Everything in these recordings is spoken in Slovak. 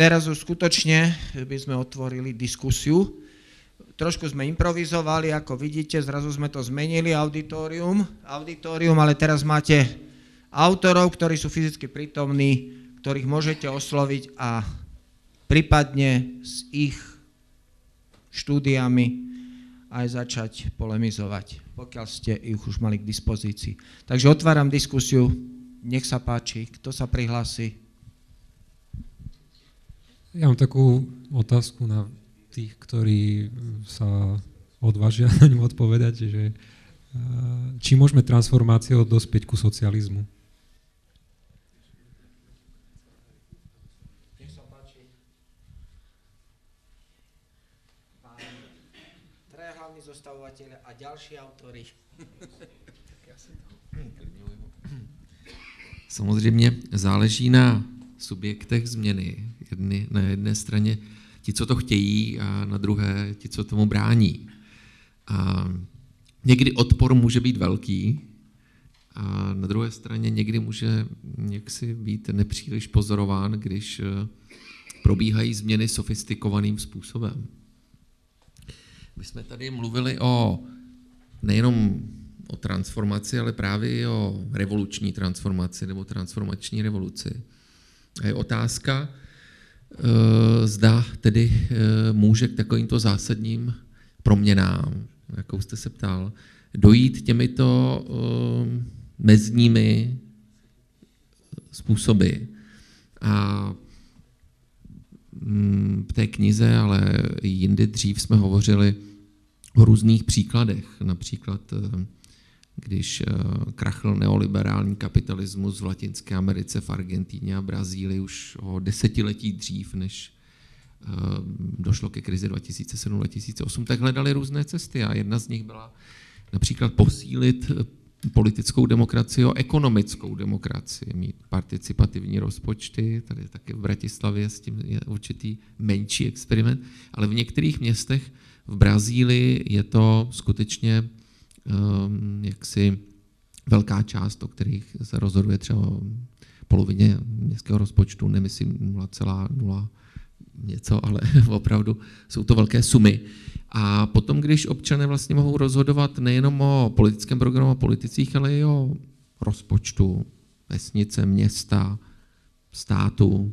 teraz už skutočne by sme otvorili diskusiu. Trošku sme improvizovali, ako vidíte, zrazu sme to zmenili, auditorium, auditorium, ale teraz máte autorov, ktorí sú fyzicky prítomní, ktorých môžete osloviť a prípadne s ich štúdiami aj začať polemizovať, pokiaľ ste ich už mali k dispozícii. Takže otváram diskusiu, nech sa páči, kto sa prihlási. Ja mám takú otázku na tých, ktorí sa odvážia na ňu odpovedať, že eh, či môžeme transformáciou dospieť ku socializmu? a ďalší autory. Samozřejmě záleží na subjektech změny. Jedny, na jedné straně ti, co to chtějí, a na druhé ti, co tomu brání. A někdy odpor může být velký, a na druhé straně někdy může jaksi být nepříliš pozorován, když eh, probíhají změny sofistikovaným způsobem. My jsme tady mluvili o nejenom o transformaci, ale právě i o revoluční transformaci nebo transformační revoluci. A je otázka, zda tedy eh, může k takovýmto zásadním proměnám, jakou jste se ptal, dojít těmito eh, mezními způsoby. A mm, v té knize, ale jindy dřív jsme hovořili o různých příkladech. Například, eh, když eh, krachl neoliberální kapitalismus v Latinské Americe, v Argentíně a Brazílii už o desetiletí dřív, než eh, došlo ke krizi 2007-2008, tak hledali různé cesty a jedna z nich byla například posílit politickou demokracii o ekonomickou demokracii, mít participativní rozpočty, tady také v Bratislavě s tím je určitý menší experiment, ale v některých městech v Brazílii je to skutečně jaksi velká část, o kterých se rozhoduje třeba polovině městského rozpočtu, nemyslím 0,0 něco, ale opravdu jsou to velké sumy. A potom, když občané vlastně mohou rozhodovat nejenom o politickém programu a politicích, ale i o rozpočtu, vesnice, města, státu,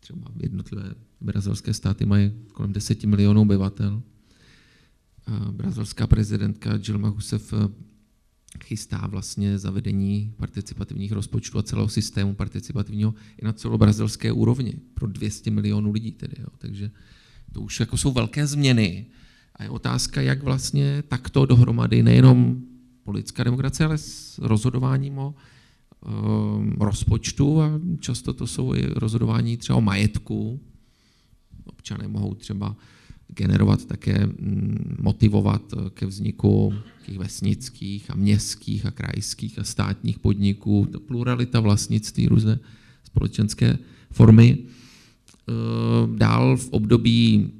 třeba jednotlivé Brazilské státy mají kolem 10 milionů obyvatel. Brazilská prezidentka Dilma Rousseff eh, chystá vlastně zavedení participativních rozpočtů a celého systému participativního i na celobrazilské úrovni pro 200 milionů lidí. Tedy, jo. Takže to už jako jsou velké změny. A je otázka, jak vlastně takto dohromady nejenom politická demokracie, ale s rozhodováním o um, rozpočtu a často to jsou i rozhodování třeba o majetku, občané mohou třeba generovat také, mm, motivovat eh, ke vzniku těch vesnických a městských a krajských a státních podniků, to pluralita vlastnictví, různé společenské formy. Eh, dál v období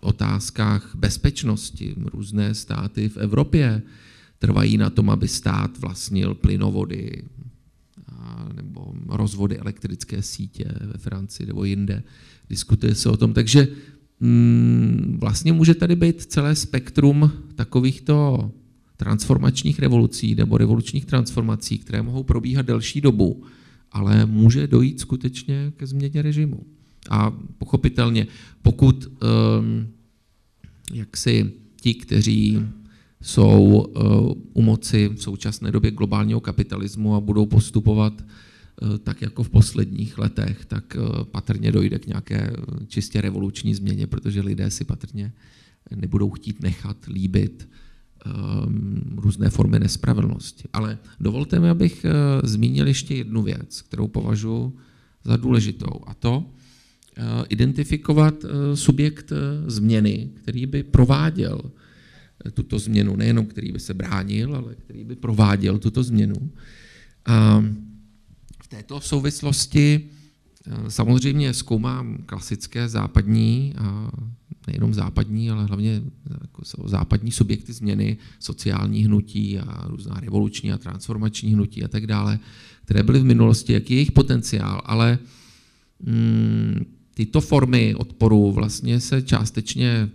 otázkách bezpečnosti různé státy v Evropě trvají na tom, aby stát vlastnil plynovody nebo rozvody elektrické sítě ve Francii nebo jinde diskutuje se o tom. Takže vlastně může tady být celé spektrum takovýchto transformačních revolucí nebo revolučních transformací, které mohou probíhat delší dobu, ale může dojít skutečně ke změně režimu. A pochopitelně, pokud um, ti, kteří jsou uh, u moci v současné době globálního kapitalismu a budou postupovat Eh, tak jako v posledních letech, tak eh, patrně dojde k nějaké eh, čistě revoluční změně, protože lidé si patrně nebudou chtít nechat líbit um, různé formy nespravedlnosti. Ale dovolte mi, abych zmínil ještě jednu věc, kterou považuji za důležitou, a to identifikovat subjekt změny, který by prováděl tuto změnu, nejenom který by se bránil, ale který by prováděl tuto změnu. A v této souvislosti eh, samozřejmě zkoumám klasické západní, a nejenom západní, ale hlavně jako západní subjekty změny, sociální hnutí a různá revoluční a transformační hnutí a tak dále, které byly v minulosti, jaký je jejich potenciál, ale mm, tyto formy odporu vlastně se částečně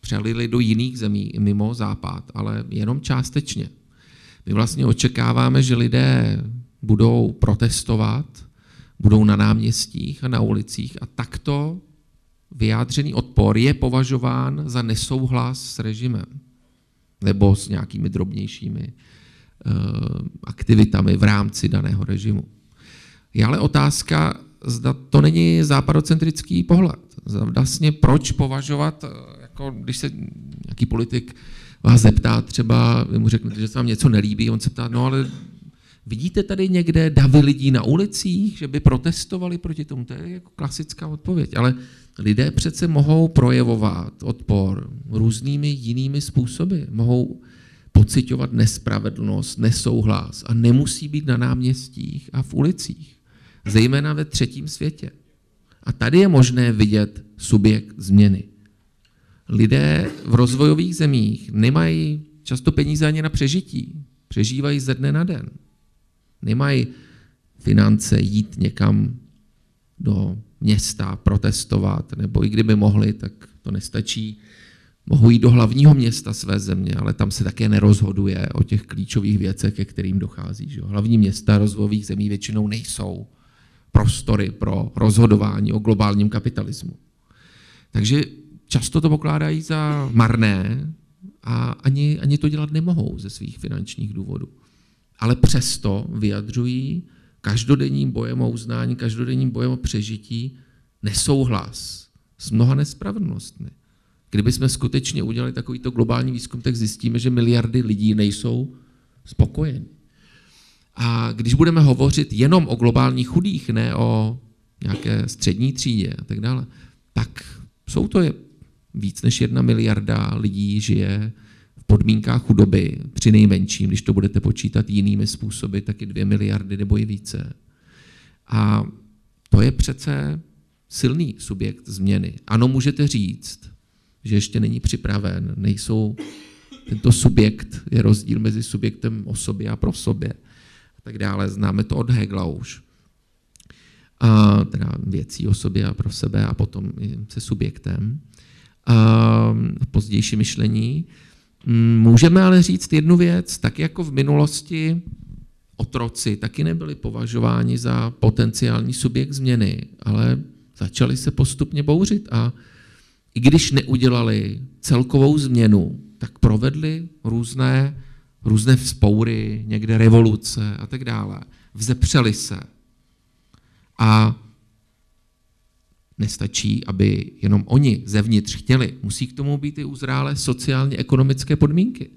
přelily do jiných zemí mimo západ, ale jenom částečně. My vlastně očekáváme, že lidé budou protestovat, budou na náměstích a na ulicích a takto vyjádřený odpor je považován za nesouhlas s režimem nebo s nějakými drobnějšími uh, aktivitami v rámci daného režimu. Je ale otázka, zda to není západocentrický pohled. Vlastně proč považovat, eh, jako když se nějaký politik vás zeptá třeba, vy mu řeknete, že se vám něco nelíbí, on se ptá, no ale vidíte tady někde davy lidí na ulicích, že by protestovali proti tomu? To je jako klasická odpověď. Ale lidé přece mohou projevovat odpor různými jinými způsoby. Mohou pocitovat nespravedlnost, nesouhlas a nemusí být na náměstích a v ulicích zejména ve třetím světě. A tady je možné vidět subjekt změny. Lidé v rozvojových zemích nemají často peníze ani na přežití. Přežívají ze dne na den. Nemají finance jít někam do města protestovat, nebo i kdyby mohli, tak to nestačí. Mohou jít do hlavního města své země, ale tam se také nerozhoduje o těch klíčových věcech, ke kterým dochází. Že? Hlavní města rozvojových zemí většinou nejsou prostory pro rozhodování o globálním kapitalismu. Takže často to pokládají za marné a ani, ani to dělat nemohou ze svých finančních důvodů. Ale přesto vyjadřují každodenním bojem o uznání, každodenním bojem o přežití nesouhlas s mnoha nespravedlnostmi. Kdybychom skutečně udělali takovýto globální výzkum, tak zjistíme, že miliardy lidí nejsou spokojeni. A když budeme hovořit jenom o globálních chudých, ne o nějaké střední třídě a tak dále, tak jsou to víc než jedna miliarda lidí žije podmínkách chudoby, při nejmenším, když to budete počítat jinými způsoby, taky dvě miliardy nebo i více. A to je přece silný subjekt změny. Ano, můžete říct, že ještě není připraven, nejsou, tento subjekt je rozdíl mezi subjektem o sobě a pro sobě tak dále. Známe to od Hegla už. A, teda věcí o sobě a pro sebe a potom se subjektem. A, v pozdější myšlení. Mm, můžeme ale říct jednu věc, tak jako v minulosti otroci taky nebyli považováni za potenciální subjekt změny, ale začali se postupně bouřit a i když neudělali celkovou změnu, tak provedli různé různé vzpoury, někde revoluce a tak dále. Vzepřeli se. A nestačí, aby jenom oni zevnitř chtěli. Musí k tomu být i uzrále sociálně-ekonomické podmínky.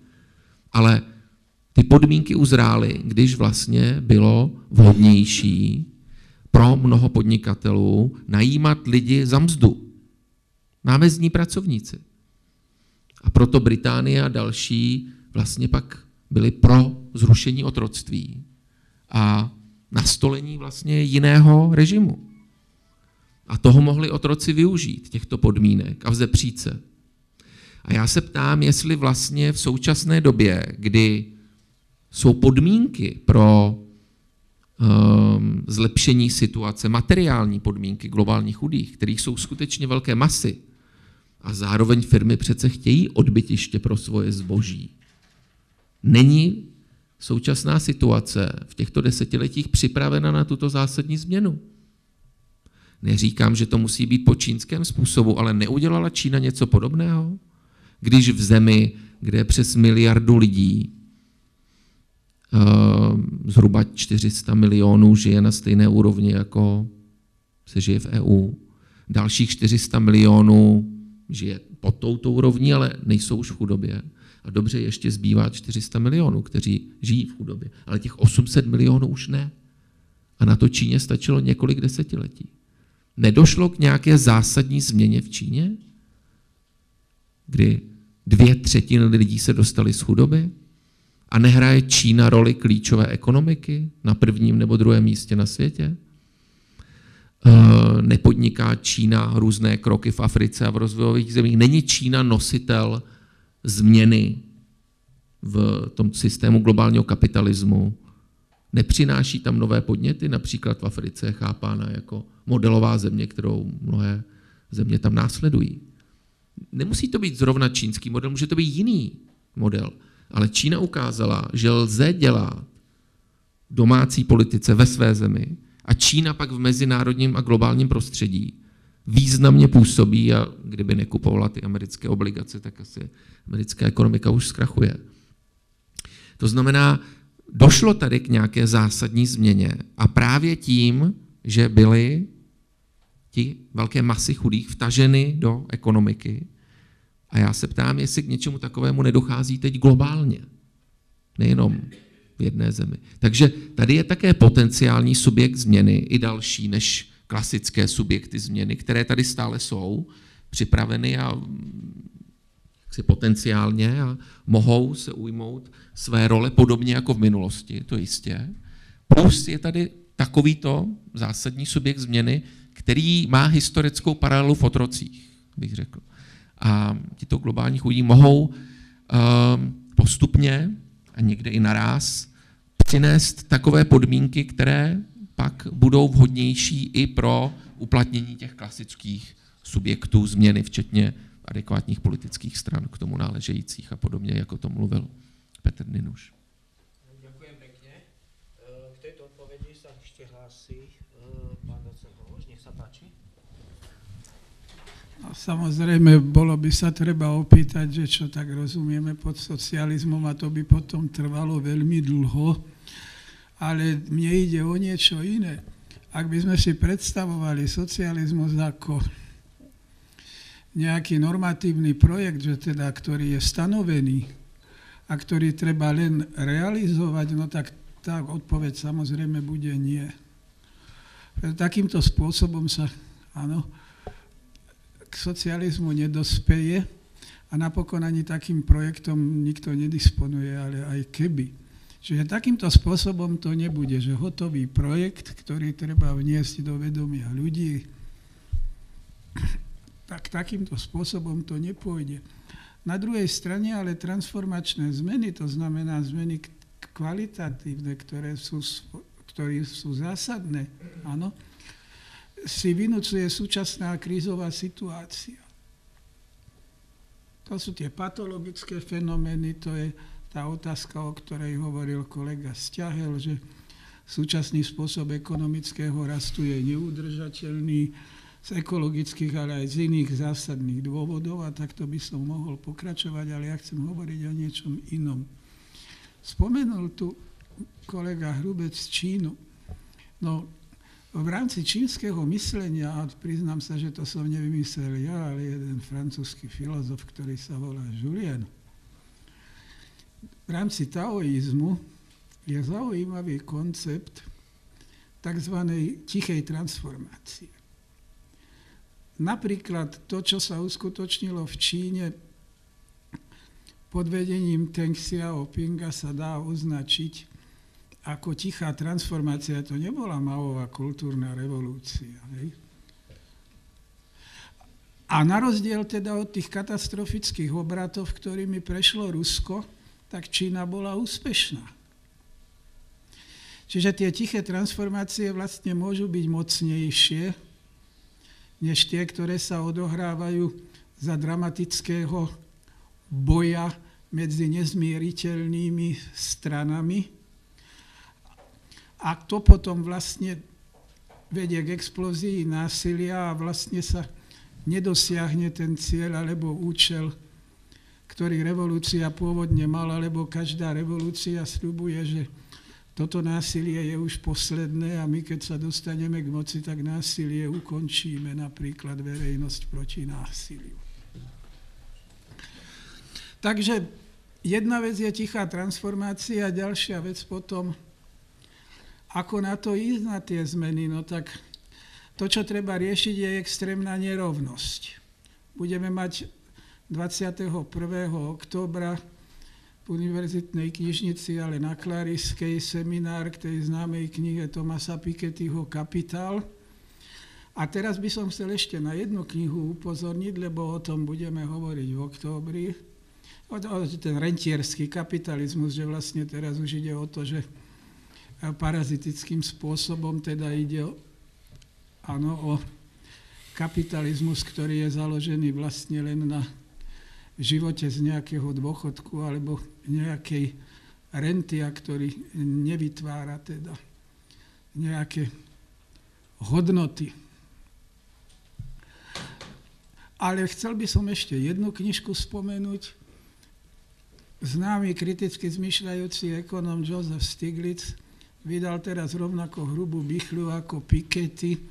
Ale ty podmínky uzrály, když vlastně bylo vhodnější pro mnoho podnikatelů najímat lidi za mzdu. Námezdní pracovníci. A proto Británie a další vlastně pak byli pro zrušení otroctví a nastolení vlastně jiného režimu. A toho mohli otroci využít, těchto podmínek a vzepřít se. A já se ptám, jestli vlastně v současné době, kdy jsou podmínky pro um, zlepšení situace, materiální podmínky globálních chudých, kterých jsou skutečně velké masy, a zároveň firmy přece chtějí odbytiště pro svoje zboží. Není současná situace v těchto desetiletích připravena na tuto zásadní změnu. Neříkám, že to musí být po čínském způsobu, ale neudělala Čína něco podobného? Když v zemi, kde je přes miliardu lidí, eh, zhruba 400 milionů žije na stejné úrovni, jako se žije v EU. Dalších 400 milionů žije pod touto úrovní, ale nejsou už v chudobě. A dobře, ještě zbývá 400 milionů, kteří žijí v chudobě. Ale těch 800 milionů už ne. A na to Číně stačilo několik desetiletí. Nedošlo k nějaké zásadní změně v Číně, kdy dvě třetiny lidí se dostali z chudoby a nehraje Čína roli klíčové ekonomiky na prvním nebo druhém místě na světě? Eh, nepodniká Čína různé kroky v Africe a v rozvojových zemích? Není Čína nositel změny v tom systému globálního kapitalismu Nepřináší tam nové podněty, například v Africe chápána jako modelová země, kterou mnohé země tam následují. Nemusí to být zrovna čínský model, může to být jiný model. Ale Čína ukázala, že lze dělat domácí politice ve své zemi a Čína pak v mezinárodním a globálním prostředí významně působí a kdyby nekupovala ty americké obligace, tak asi americká ekonomika už zkrachuje. To znamená, došlo tady k nějaké zásadní změně a právě tím, že byly ti velké masy chudých vtaženy do ekonomiky. A já se ptám, jestli k něčemu takovému nedochází teď globálně, nejenom v jedné zemi. Takže tady je také potenciální subjekt změny, i další než klasické subjekty změny, které tady stále jsou, připraveny a si potenciálně a mohou se ujmout své role podobně jako v minulosti, to jistě. Plus je tady takovýto zásadní subjekt změny, který má historickou paralelu v otrocích, bych řekl. A tito globální chudí mohou uh, postupně a někde i naraz přinést takové podmínky, které pak budou vhodnější i pro uplatnění těch klasických subjektů změny, včetně adekvátních politických stran k tomu náležejících a podobně, jako to mluvil Petr Ninuš. Ďakujem pekne. K tejto odpovedi sa ešte hlási pán docent Hološ, nech sa páči. No, samozrejme, bolo by sa treba opýtať, že čo tak rozumieme pod socializmom a to by potom trvalo veľmi dlho, ale mne ide o niečo iné. Ak by sme si predstavovali socializmus ako nejaký normatívny projekt, že teda, ktorý je stanovený a ktorý treba len realizovať, no tak tá odpoveď samozrejme bude nie. Takýmto spôsobom sa, áno, k socializmu nedospeje a napokon ani takým projektom nikto nedisponuje, ale aj keby. Čiže takýmto spôsobom to nebude, že hotový projekt, ktorý treba vniesť do vedomia ľudí, tak takýmto spôsobom to nepôjde. Na druhej strane ale transformačné zmeny, to znamená zmeny kvalitatívne, ktoré sú, ktoré sú zásadné, áno, si vynúcuje súčasná krízová situácia. To sú tie patologické fenomény, to je tá otázka, o ktorej hovoril kolega Sťahel, že súčasný spôsob ekonomického rastu je neudržateľný z ekologických, ale aj z iných zásadných dôvodov a takto by som mohol pokračovať, ale ja chcem hovoriť o niečom inom. Spomenul tu kolega Hrubec Čínu. No, v rámci čínskeho myslenia, a priznám sa, že to som nevymyslel ja, ale jeden francúzsky filozof, ktorý sa volá Julien, v rámci taoizmu je zaujímavý koncept tzv. tichej transformácie. Napríklad to, čo sa uskutočnilo v Číne pod vedením Teng Xiaopinga sa dá označiť ako tichá transformácia, to nebola Maová kultúrna revolúcia. Hej? A na rozdiel teda od tých katastrofických obratov, ktorými prešlo Rusko, tak Čína bola úspešná. Čiže tie tiché transformácie vlastne môžu byť mocnejšie, než tie, ktoré sa odohrávajú za dramatického boja medzi nezmieriteľnými stranami, a to potom vlastne vedie k explózii násilia a vlastne sa nedosiahne ten cieľ alebo účel, ktorý revolúcia pôvodne mala, lebo každá revolúcia sľubuje, že toto násilie je už posledné a my keď sa dostaneme k moci, tak násilie ukončíme, napríklad verejnosť proti násiliu. Takže jedna vec je tichá transformácia, ďalšia vec potom ako na to ísť na tie zmeny? No tak to, čo treba riešiť, je extrémna nerovnosť. Budeme mať 21. oktobra v univerzitnej knižnici, ale na Klariskej seminár k tej známej knihe Tomasa Pikettyho Kapitál. A teraz by som chcel ešte na jednu knihu upozorniť, lebo o tom budeme hovoriť v októbri. Ten rentierský kapitalizmus, že vlastne teraz už ide o to, že parazitickým spôsobom, teda ide áno, o kapitalizmus, ktorý je založený vlastne len na živote z nejakého dôchodku alebo nejakej renty, a ktorý nevytvára teda nejaké hodnoty. Ale chcel by som ešte jednu knižku spomenúť, Známy kriticky zmyšľajúci ekonom Joseph Stiglitz vydal teraz rovnako hrubú bychľu ako Piketty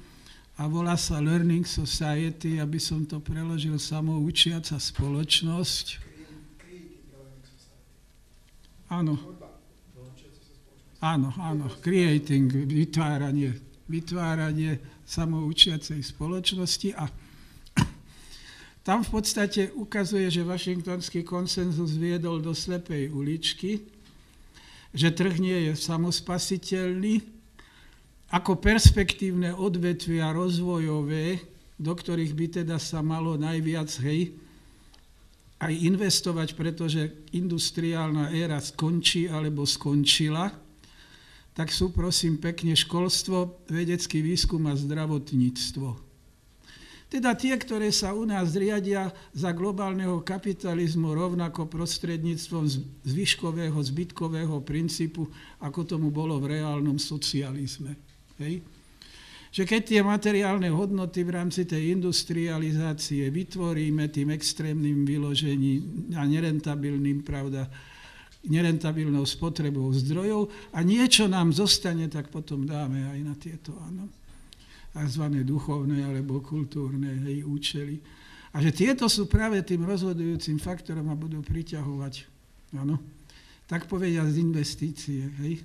a volá sa Learning Society, aby som to preložil samoučiaca spoločnosť. Áno. Áno, áno, creating, vytváranie, vytváranie samoučiacej spoločnosti a tam v podstate ukazuje, že Washingtonský konsenzus viedol do slepej uličky, že trh nie je samospasiteľný, ako perspektívne odvetvia rozvojové, do ktorých by teda sa malo najviac hej, aj investovať, pretože industriálna éra skončí alebo skončila, tak sú prosím pekne školstvo, vedecký výskum a zdravotníctvo. Teda tie, ktoré sa u nás riadia za globálneho kapitalizmu rovnako prostredníctvom zvyškového, zbytkového princípu, ako tomu bolo v reálnom socializme. Hej? Že keď tie materiálne hodnoty v rámci tej industrializácie vytvoríme tým extrémnym vyložením a nerentabilným, pravda, nerentabilnou spotrebou zdrojov a niečo nám zostane, tak potom dáme aj na tieto, áno tzv. duchovné alebo kultúrne hej, účely. A že tieto sú práve tým rozhodujúcim faktorom a budú priťahovať, áno, tak povedia z investície. Hej.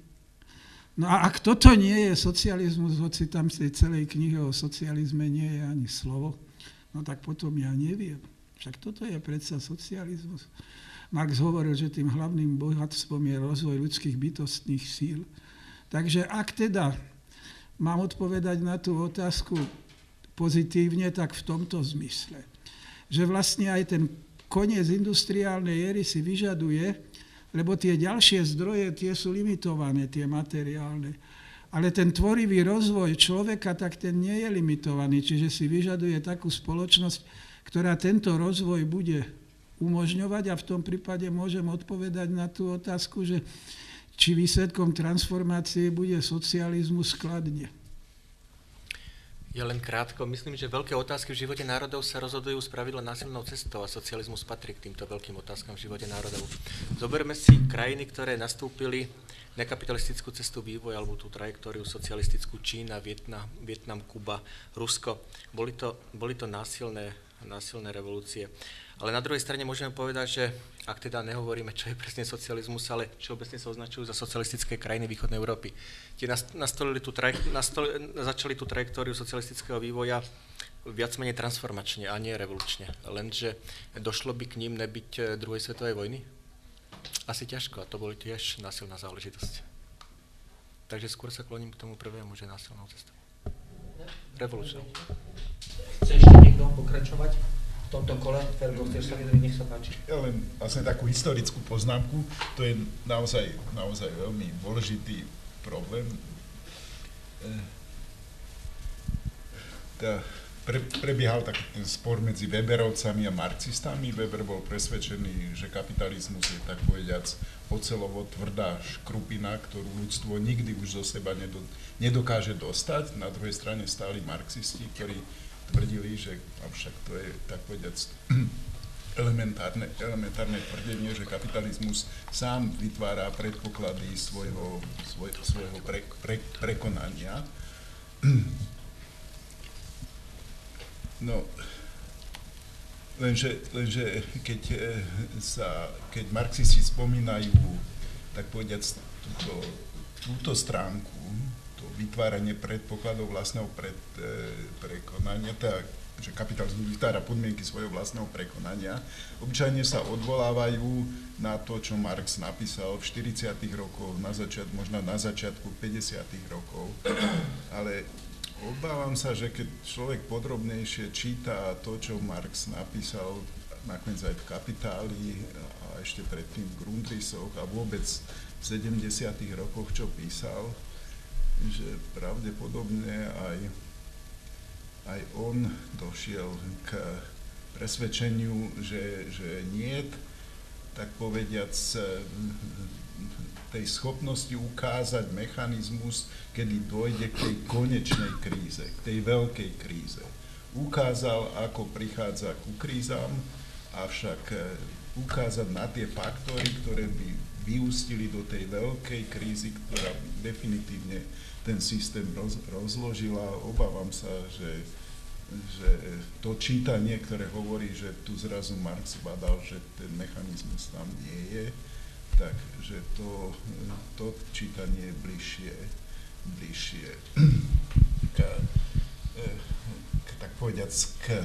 No a ak toto nie je socializmus, hoci tam z tej celej knihe o socializme nie je ani slovo, no tak potom ja neviem. Však toto je predsa socializmus. Marx hovoril, že tým hlavným bohatstvom je rozvoj ľudských bytostných síl. Takže ak teda mám odpovedať na tú otázku pozitívne, tak v tomto zmysle. Že vlastne aj ten koniec industriálnej éry si vyžaduje, lebo tie ďalšie zdroje, tie sú limitované, tie materiálne. Ale ten tvorivý rozvoj človeka, tak ten nie je limitovaný, čiže si vyžaduje takú spoločnosť, ktorá tento rozvoj bude umožňovať a v tom prípade môžem odpovedať na tú otázku, že či výsledkom transformácie bude socializmus skladne. Ja len krátko, myslím, že veľké otázky v živote národov sa rozhodujú z pravidla násilnou cestou a socializmus patrí k týmto veľkým otázkam v živote národov. Zoberme si krajiny, ktoré nastúpili nekapitalistickú cestu vývoja alebo tú trajektóriu socialistickú Čína, Vietnam, Vietnam Kuba, Rusko. Boli to, boli to násilné, násilné revolúcie. Ale na druhej strane môžeme povedať, že ak teda nehovoríme, čo je presne socializmus, ale čo obecne sa označujú za socialistické krajiny východnej Európy. Tie nastolili tú trajek- nastoli, začali tú trajektóriu socialistického vývoja viac menej transformačne a nie revolučne. Lenže došlo by k ním nebyť eh, druhej svetovej vojny? Asi ťažko a to boli tiež násilná záležitosť. Takže skôr sa kloním k tomu prvému, že násilnou cestou. Revolučnou. Chce ešte niekto pokračovať? Tomto kole. Fergo, chceš sa vyjadriť, nech sa páči. Ja len vlastne takú historickú poznámku, to je naozaj, naozaj veľmi dôležitý problém. Eh, tá, pre, prebiehal taký ten spor medzi Weberovcami a marxistami. Weber bol presvedčený, že kapitalizmus je tak povediac ocelovo tvrdá škrupina, ktorú ľudstvo nikdy už zo seba nedokáže dostať. Na druhej strane stáli marxisti, ktorí tvrdili, že avšak to je tak povedať elementárne, elementárne tvrdenie, že kapitalizmus sám vytvára predpoklady svojho, svoj, svojho pre, pre, prekonania. No, lenže, lenže keď, eh, sa, keď marxisti spomínajú, tak povedať, túto, túto stránku vytváranie predpokladov vlastného pred, e, prekonania, teda, že kapitalizmus vytvára podmienky svojho vlastného prekonania. Obyčajne sa odvolávajú na to, čo Marx napísal v 40. rokoch, na začiat, možno na začiatku 50. rokov, ale obávam sa, že keď človek podrobnejšie číta to, čo Marx napísal, nakoniec aj v Kapitáli a ešte predtým v Grundrisoch a vôbec v 70. rokoch, čo písal, že pravdepodobne aj, aj on došiel k presvedčeniu, že, že nie, tak povediac, tej schopnosti ukázať mechanizmus, kedy dojde k tej konečnej kríze, k tej veľkej kríze. Ukázal, ako prichádza ku krízam, avšak eh, ukázať na tie faktory, ktoré by vyústili do tej veľkej krízy, ktorá definitívne ten systém roz, rozložila. Obávam sa, že, že to čítanie, ktoré hovorí, že tu zrazu Marx badal, že ten mechanizmus tam nie je, takže to, to čítanie je bližšie, bližšie k, k, tak povediac, k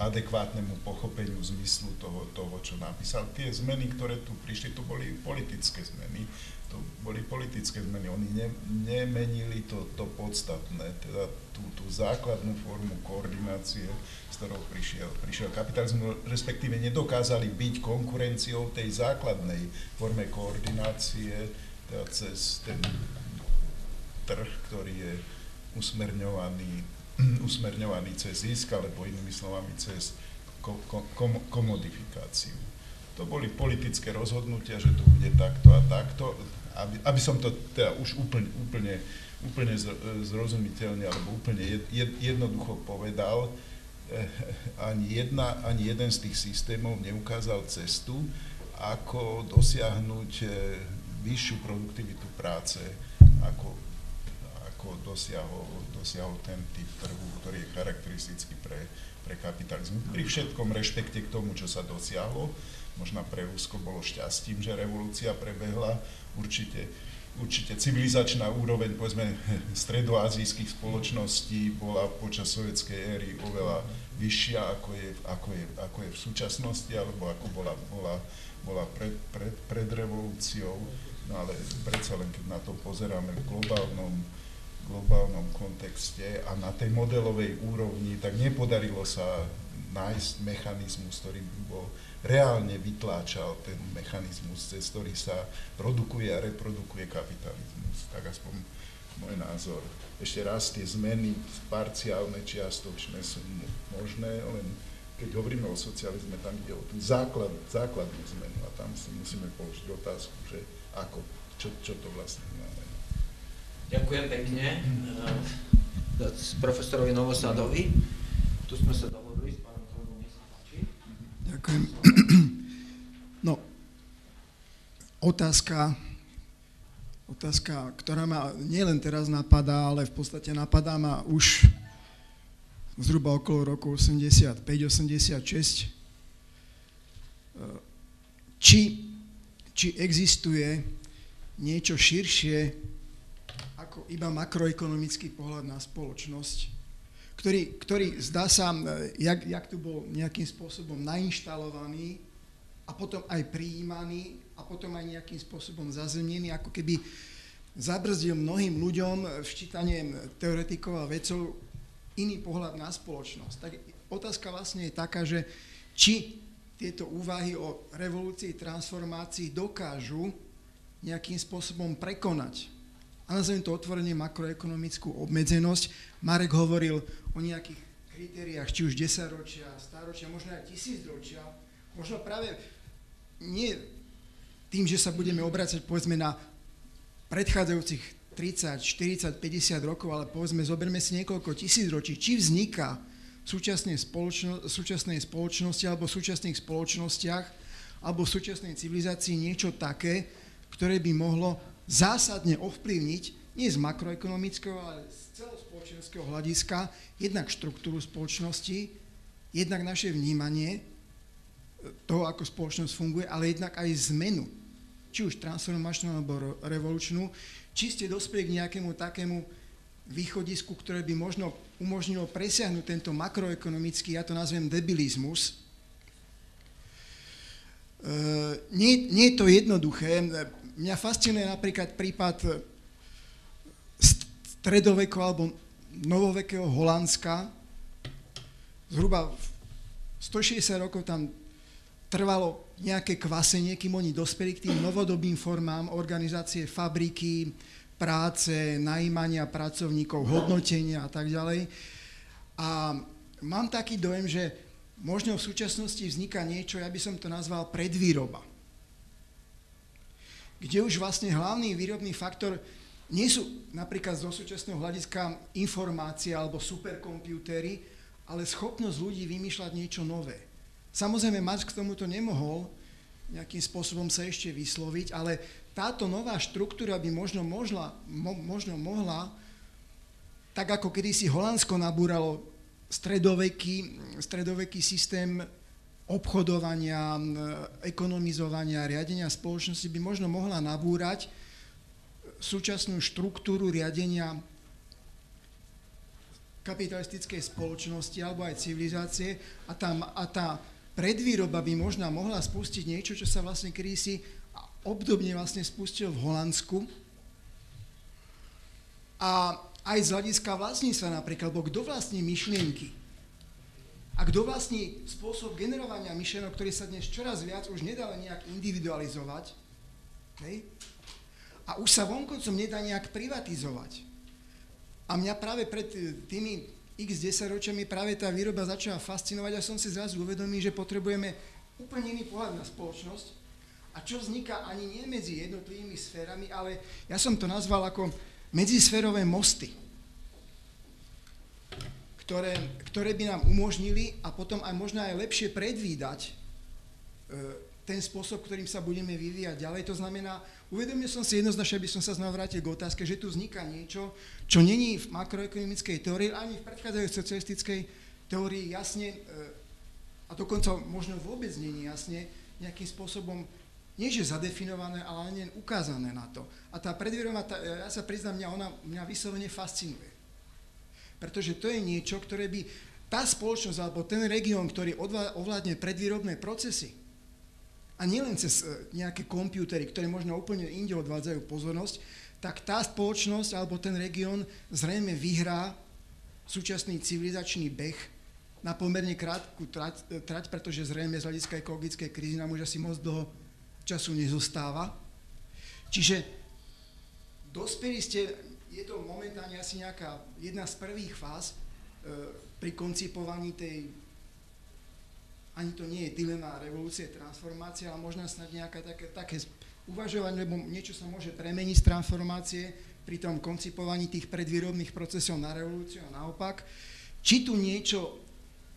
adekvátnemu pochopeniu zmyslu toho, toho, čo napísal. Tie zmeny, ktoré tu prišli, to boli politické zmeny. To boli politické zmeny. Oni ne, nemenili to, to podstatné, teda tú, tú základnú formu koordinácie, s ktorou prišiel, prišiel kapitalizmus, respektíve nedokázali byť konkurenciou tej základnej forme koordinácie, teda cez ten trh, ktorý je usmerňovaný usmerňovaný cez zisk, alebo inými slovami cez kom, komodifikáciu. To boli politické rozhodnutia, že to bude takto a takto. Aby, aby som to teda už úplne, úplne, úplne zrozumiteľne alebo úplne jed, jed, jednoducho povedal, eh, ani, jedna, ani jeden z tých systémov neukázal cestu, ako dosiahnuť eh, vyššiu produktivitu práce, ako ako dosiahol, dosiahol ten typ trhu, ktorý je charakteristický pre, pre kapitalizmus. Pri všetkom rešpekte k tomu, čo sa dosiahlo, možno pre Rusko bolo šťastím, že revolúcia prebehla, určite, určite civilizačná úroveň, povedzme, stredoazijských spoločností bola počas sovietskej éry oveľa vyššia, ako je, ako je, ako je v súčasnosti, alebo ako bola, bola, bola pred, pred, pred revolúciou. No ale predsa len, keď na to pozeráme v globálnom globálnom kontexte a na tej modelovej úrovni, tak nepodarilo sa nájsť mechanizmus, ktorý by bol reálne vytláčal ten mechanizmus, cez ktorý sa produkuje a reprodukuje kapitalizmus. Tak aspoň môj názor. Ešte raz, tie zmeny parciálne, čiastočné sú možné, len keď hovoríme o socializme, tam ide o tú základ, základnú zmenu a tam si musíme položiť otázku, že ako, čo, čo to vlastne znamená. Ďakujem pekne uh, profesorovi Novosadovi. Tu sme sa dohodli s pánom kolegom, nech sa páči. Ďakujem. No, otázka, otázka, ktorá ma nielen teraz napadá, ale v podstate napadá ma už zhruba okolo roku 85-86. Či, či existuje niečo širšie ako iba makroekonomický pohľad na spoločnosť, ktorý, ktorý zdá sa, jak, jak tu bol nejakým spôsobom nainštalovaný a potom aj prijímaný a potom aj nejakým spôsobom zazemnený, ako keby zabrzdil mnohým ľuďom včítaním teoretikov a vedcov iný pohľad na spoločnosť. Tak otázka vlastne je taká, že či tieto úvahy o revolúcii, transformácii dokážu nejakým spôsobom prekonať a nazvem to otvorenie makroekonomickú obmedzenosť. Marek hovoril o nejakých kritériách, či už 10 ročia, staročia, možno aj tisíc ročia. Možno práve nie tým, že sa budeme obracať povedzme na predchádzajúcich 30, 40, 50 rokov, ale povedzme, zoberme si niekoľko tisíc ročí, či vzniká v súčasnej, spoločno, súčasnej spoločnosti alebo v súčasných spoločnostiach alebo v súčasnej civilizácii niečo také, ktoré by mohlo zásadne ovplyvniť nie z makroekonomického, ale z celospoločenského hľadiska jednak štruktúru spoločnosti, jednak naše vnímanie e, toho, ako spoločnosť funguje, ale jednak aj zmenu, či už transformačnú alebo revolučnú, či ste dospeli k nejakému takému východisku, ktoré by možno umožnilo presiahnuť tento makroekonomický, ja to nazvem debilizmus. E, nie, nie je to jednoduché, Mňa fascinuje napríklad prípad stredovekého alebo novovekého Holandska. Zhruba 160 rokov tam trvalo nejaké kvasenie, kým oni dospeli k tým novodobým formám organizácie fabriky, práce, najímania pracovníkov, hodnotenia a tak ďalej. A mám taký dojem, že možno v súčasnosti vzniká niečo, ja by som to nazval predvýroba. Kde už vlastne hlavný výrobný faktor nie sú napríklad zo súčasného hľadiska informácie alebo superkompiútery, ale schopnosť ľudí vymýšľať niečo nové. Samozrejme, Marx k tomuto nemohol nejakým spôsobom sa ešte vysloviť, ale táto nová štruktúra by možno, mohla, mo, možno mohla, tak ako kedysi Holandsko nabúralo stredoveký, stredoveký systém obchodovania, ekonomizovania, riadenia spoločnosti, by možno mohla nabúrať súčasnú štruktúru riadenia kapitalistickej spoločnosti alebo aj civilizácie a tá, a tá predvýroba by možno mohla spustiť niečo, čo sa vlastne kedysi obdobne vlastne spustil v Holandsku. A aj z hľadiska vlastníctva napríklad, lebo kto vlastní myšlienky? A kto vlastní spôsob generovania myšlienok, ktorý sa dnes čoraz viac už nedá nejak individualizovať, hej? a už sa vonkoncom nedá nejak privatizovať. A mňa práve pred tými x 10 ročiami práve tá výroba začala fascinovať a som si zrazu uvedomil, že potrebujeme úplne iný pohľad na spoločnosť, a čo vzniká ani nie medzi jednotlivými sférami, ale ja som to nazval ako medzisférové mosty, ktoré, ktoré by nám umožnili a potom aj možno aj lepšie predvídať e, ten spôsob, ktorým sa budeme vyvíjať ďalej. To znamená, uvedomil som si jednoznačne, aby som sa znova vrátil k otázke, že tu vzniká niečo, čo není v makroekonomickej teórii, ani v predchádzajúcej socialistickej teórii jasne, e, a dokonca možno vôbec není jasne, nejakým spôsobom nie že zadefinované, ale len ukázané na to. A tá predvierová, ja sa priznám, mňa, ona mňa vyslovene fascinuje. Pretože to je niečo, ktoré by tá spoločnosť alebo ten región, ktorý ovládne predvýrobné procesy, a nielen cez e, nejaké počítače, ktoré možno úplne inde odvádzajú pozornosť, tak tá spoločnosť alebo ten región zrejme vyhrá súčasný civilizačný beh na pomerne krátku trať, trať, pretože zrejme z hľadiska ekologickej krízy nám už asi moc dlho času nezostáva. Čiže dospeli ste, je to momentálne asi nejaká jedna z prvých fáz e, pri koncipovaní tej, ani to nie je dilema revolúcie, transformácia, ale možno snad nejaké také, také uvažovanie, lebo niečo sa môže premeniť z transformácie pri tom koncipovaní tých predvýrobných procesov na revolúciu a naopak. Či tu niečo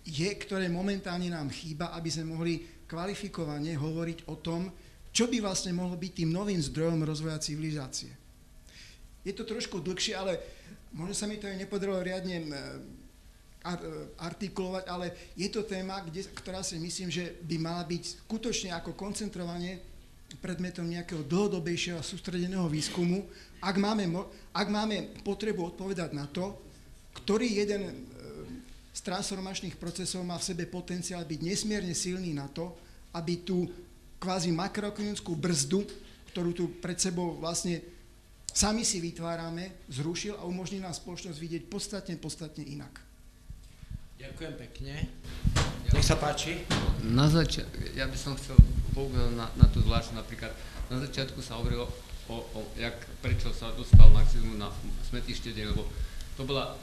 je, ktoré momentálne nám chýba, aby sme mohli kvalifikovane hovoriť o tom, čo by vlastne mohlo byť tým novým zdrojom rozvoja civilizácie. Je to trošku dlhšie, ale možno sa mi to aj nepodarilo riadne artikulovať, ale je to téma, kde, ktorá si myslím, že by mala byť skutočne ako koncentrovanie predmetom nejakého dlhodobejšieho a sústredeného výskumu, ak máme, ak máme potrebu odpovedať na to, ktorý jeden e, z transformačných procesov má v sebe potenciál byť nesmierne silný na to, aby tú kvázi makroekonomickú brzdu, ktorú tu pred sebou vlastne sami si vytvárame, zrušil a umožní nám spoločnosť vidieť podstatne, podstatne inak. Ďakujem pekne. Nech sa páči. Na zači- ja by som chcel poukázať na, na tú zvlášť napríklad, na začiatku sa hovorilo o, o jak, prečo sa dostal marxizmu na smetište deň, lebo to bola,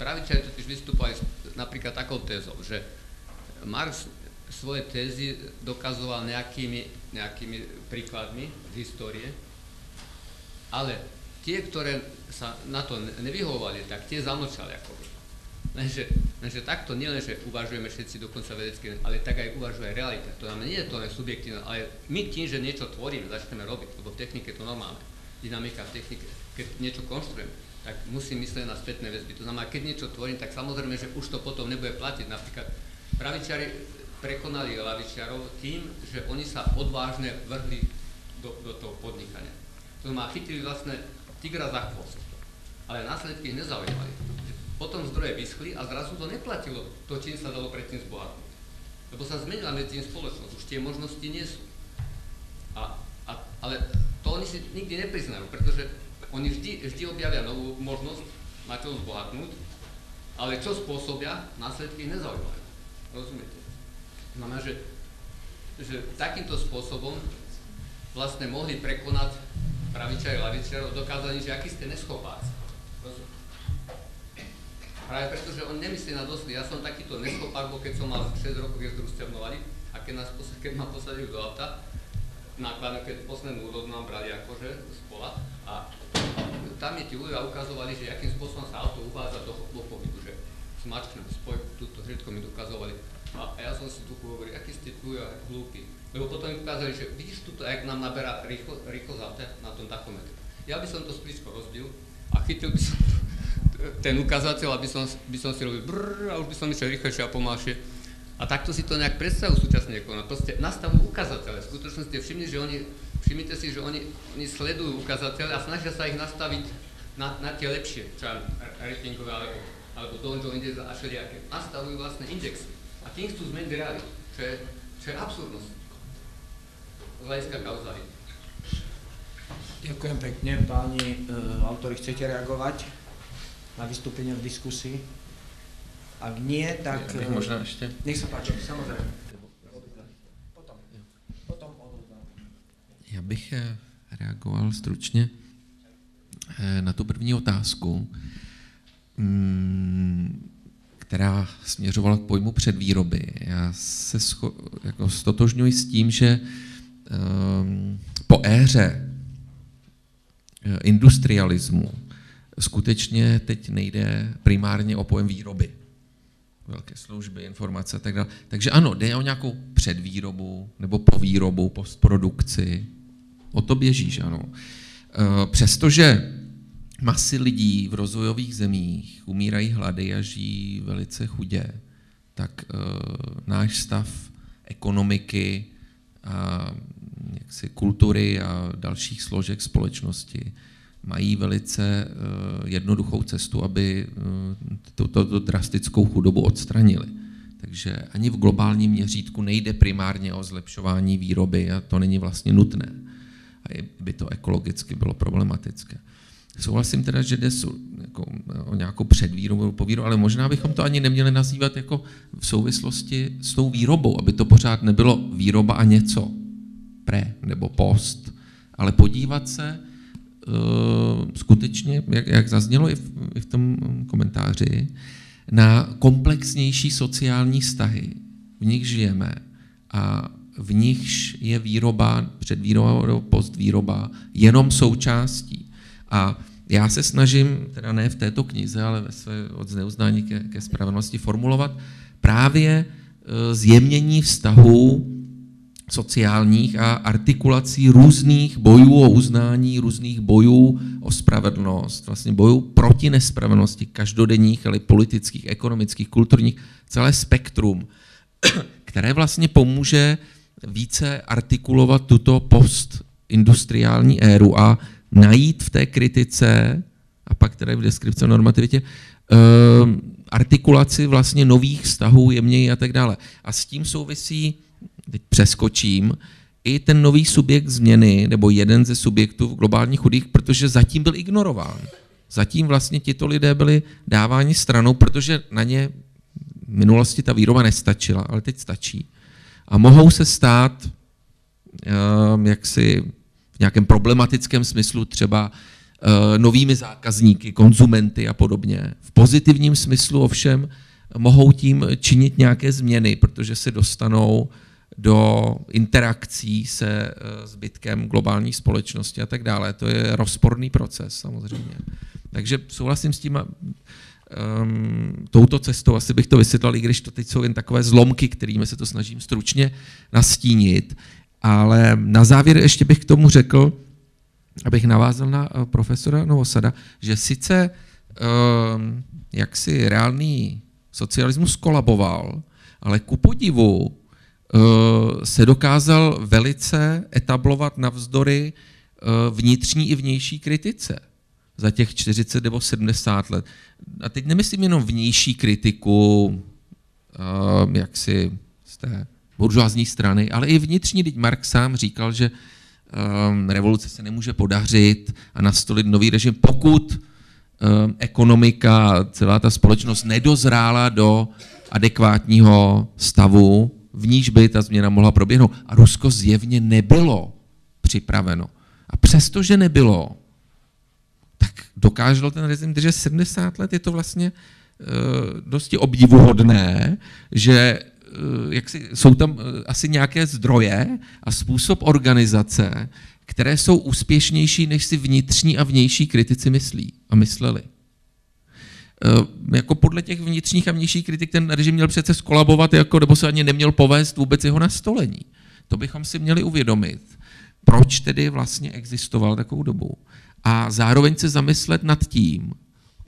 pravičari totiž vystupovali napríklad takou tézou, že Marx svoje tézy dokazoval nejakými, nejakými príkladmi z histórie, ale tie, ktoré sa na to nevyhovovali, tak tie zamlčali akoby. Lenže, lenže takto nielen, že uvažujeme všetci dokonca vedecky, ale tak aj uvažuje realita. To nám nie je to len subjektívne, ale my tým, že niečo tvoríme, začneme robiť, lebo v technike to normálne, dynamika v technike, keď niečo konštruujeme, tak musím myslieť na spätné väzby. To znamená, keď niečo tvorím, tak samozrejme, že už to potom nebude platiť. Napríklad pravičiari prekonali lavičiarov tým, že oni sa odvážne vrhli do, do toho podnikania. To znamená, chytili vlastne tigra za chvost, ale následky ich nezaujímali. Potom zdroje vyschli a zrazu to neplatilo to, čím sa dalo predtým zbohatnúť. Lebo sa zmenila medzi tým spoločnosť, už tie možnosti nie sú. A, a, ale to oni si nikdy nepriznajú, pretože oni vždy, vždy objavia novú možnosť na čo zbohatnúť, ale čo spôsobia, následky ich nezaujímajú. Rozumiete? Znamená, že, že takýmto spôsobom vlastne mohli prekonať pravičari, lavičari dokázali, že aký ste neschopáci. Práve preto, že on nemyslí na dosly. Ja som takýto neschopák, bo keď som mal 6 rokov, keď združstevnovali a keď, nás, keď ma posadili do auta, nákladne, keď poslednú úrodu nám brali akože z pola a tam mi tí ľudia ukazovali, že akým spôsobom sa auto uvádza do, do pobytu, že smačknem spoj, túto hriedko mi dokazovali. A, a ja som si tu hovoril, aký ste tu hlúpi. Lebo potom mi ukázali, že vidíš tuto, jak nám naberá rýchlo, rýchlo na tom tachometri. Ja by som to spličko rozbil a chytil by som to ten ukazateľ, aby som, by som si robil brrr a už by som išiel rýchlejšie a pomalšie. A takto si to nejak predstavujú súčasne ekonomia. Proste nastavujú ukazatele. V skutočnosti všimni, že oni, všimnite si, že oni, oni sledujú ukazatele a snažia sa ich nastaviť na, na tie lepšie, čo ratingové alebo, alebo Dow Jones Index a všelijaké. Nastavujú vlastne index. A tým chcú zmeniť realitu, čo je, čo je absurdnosť. Z hľadiska kauzality. Ďakujem pekne. Páni e, autori, chcete reagovať? na vystúpenie v diskusii? Ak nie, tak... Ja, možno ešte. Nech sa páči, samozrejme. Potom. Potom Já bych eh, reagoval stručně eh, na tu první otázku, mm, která směřovala k pojmu předvýroby. Já se jako stotožňuji s tím, že po éře eh, industrialismu skutečně teď nejde primárně o pojem výroby. Velké služby, informace a tak dále. Takže ano, jde o nějakou předvýrobu nebo povýrobu, postprodukci. O to běžíš, ano. E, přestože masy lidí v rozvojových zemích umírají hlady a žijí velice chudě, tak e, náš stav ekonomiky a jaksi kultury a dalších složek společnosti mají velice eh, jednoduchou cestu, aby tuto eh, drastickou chudobu odstranili. Takže ani v globálním měřítku nejde primárně o zlepšování výroby a to není vlastně nutné. A by to ekologicky bylo problematické. Souhlasím teda, že jde jako o nějakou předvýrobu nebo povýrobu, ale možná bychom to ani neměli nazývat jako v souvislosti s tou výrobou, aby to pořád nebylo výroba a něco, pre nebo post, ale podívat se, Eh, skutečně, jak, jak zaznělo i v, i v tom komentáři, na komplexnější sociální vztahy, v nich žijeme a v nichž je výroba, předvýroba nebo postvýroba jenom součástí. A já se snažím, teda ne v této knize, ale ve své od zneuznání ke, ke spravedlnosti formulovat právě eh, zjemnění vztahů sociálních a artikulací různých bojů o uznání, různých bojů o spravedlnost, vlastně bojů proti nespravedlnosti každodenních, ale politických, ekonomických, kulturních, celé spektrum, které vlastně pomůže více artikulovat tuto postindustriální éru a najít v té kritice, a pak tedy v deskripci o normativitě, ehm, artikulaci vlastně nových vztahů, jemněji a tak dále. A s tím souvisí teď přeskočím, i ten nový subjekt změny, nebo jeden ze subjektů v globálních chudých, protože zatím byl ignorován. Zatím vlastně tito lidé byli dáváni stranou, protože na ně v minulosti ta výroba nestačila, ale teď stačí. A mohou se stát um, jaksi v nějakém problematickém smyslu třeba uh, novými zákazníky, konzumenty a podobně. V pozitivním smyslu ovšem mohou tím činit nějaké změny, protože se dostanou do interakcí se eh, zbytkem globální společnosti a tak dále. To je rozporný proces samozřejmě. Takže souhlasím s tím, um, touto cestou, asi bych to vysvětlil, i když to teď jsou jen takové zlomky, kterými se to snažím stručně nastínit. Ale na závěr ještě bych k tomu řekl, abych navázal na eh, profesora Novosada, že sice um, jaksi reálný socialismus kolaboval, ale ku podivu Eh, se dokázal velice etablovat navzdory eh, vnitřní i vnější kritice za těch 40 nebo 70 let. A teď nemyslím jenom vnější kritiku, eh, jak si z té buržoázní strany, ale i vnitřní. Teď Marx sám říkal, že revoluce se nemůže podařit a nastolit nový režim, pokud ekonomika a celá ta společnost nedozrála do adekvátního stavu v níž by ta změna mohla proběhnout. A Rusko zjevně nebylo připraveno A přestože nebylo, tak dokázal ten režim držet 70 let. Je to vlastně uh, dosti obdivuhodné, že jak si, jsou tam uh, asi nějaké zdroje a způsob organizace, které jsou úspěšnější, než si vnitřní a vnější kritici myslí a mysleli. Jako podle těch vnitřních a vnějších kritik ten režim měl přece skolabovat, jako, nebo se ani neměl povést vůbec jeho nastolení. To bychom si měli uvědomit. Proč tedy vlastně existoval takovou dobu? A zároveň se zamyslet nad tím,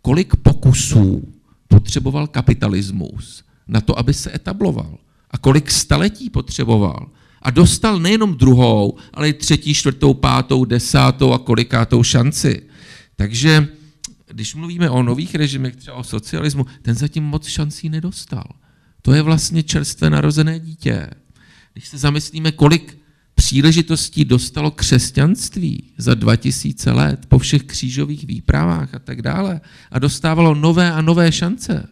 kolik pokusů potřeboval kapitalismus na to, aby se etabloval. A kolik staletí potřeboval. A dostal nejenom druhou, ale i třetí, čtvrtou, pátou, desátou a kolikátou šanci. Takže když mluvíme o nových režimech, třeba o socialismu, ten zatím moc šancí nedostal. To je vlastně čerstvé narozené dítě. Když se zamyslíme, kolik příležitostí dostalo křesťanství za 2000 let po všech křížových výpravách a tak dále a dostávalo nové a nové šance,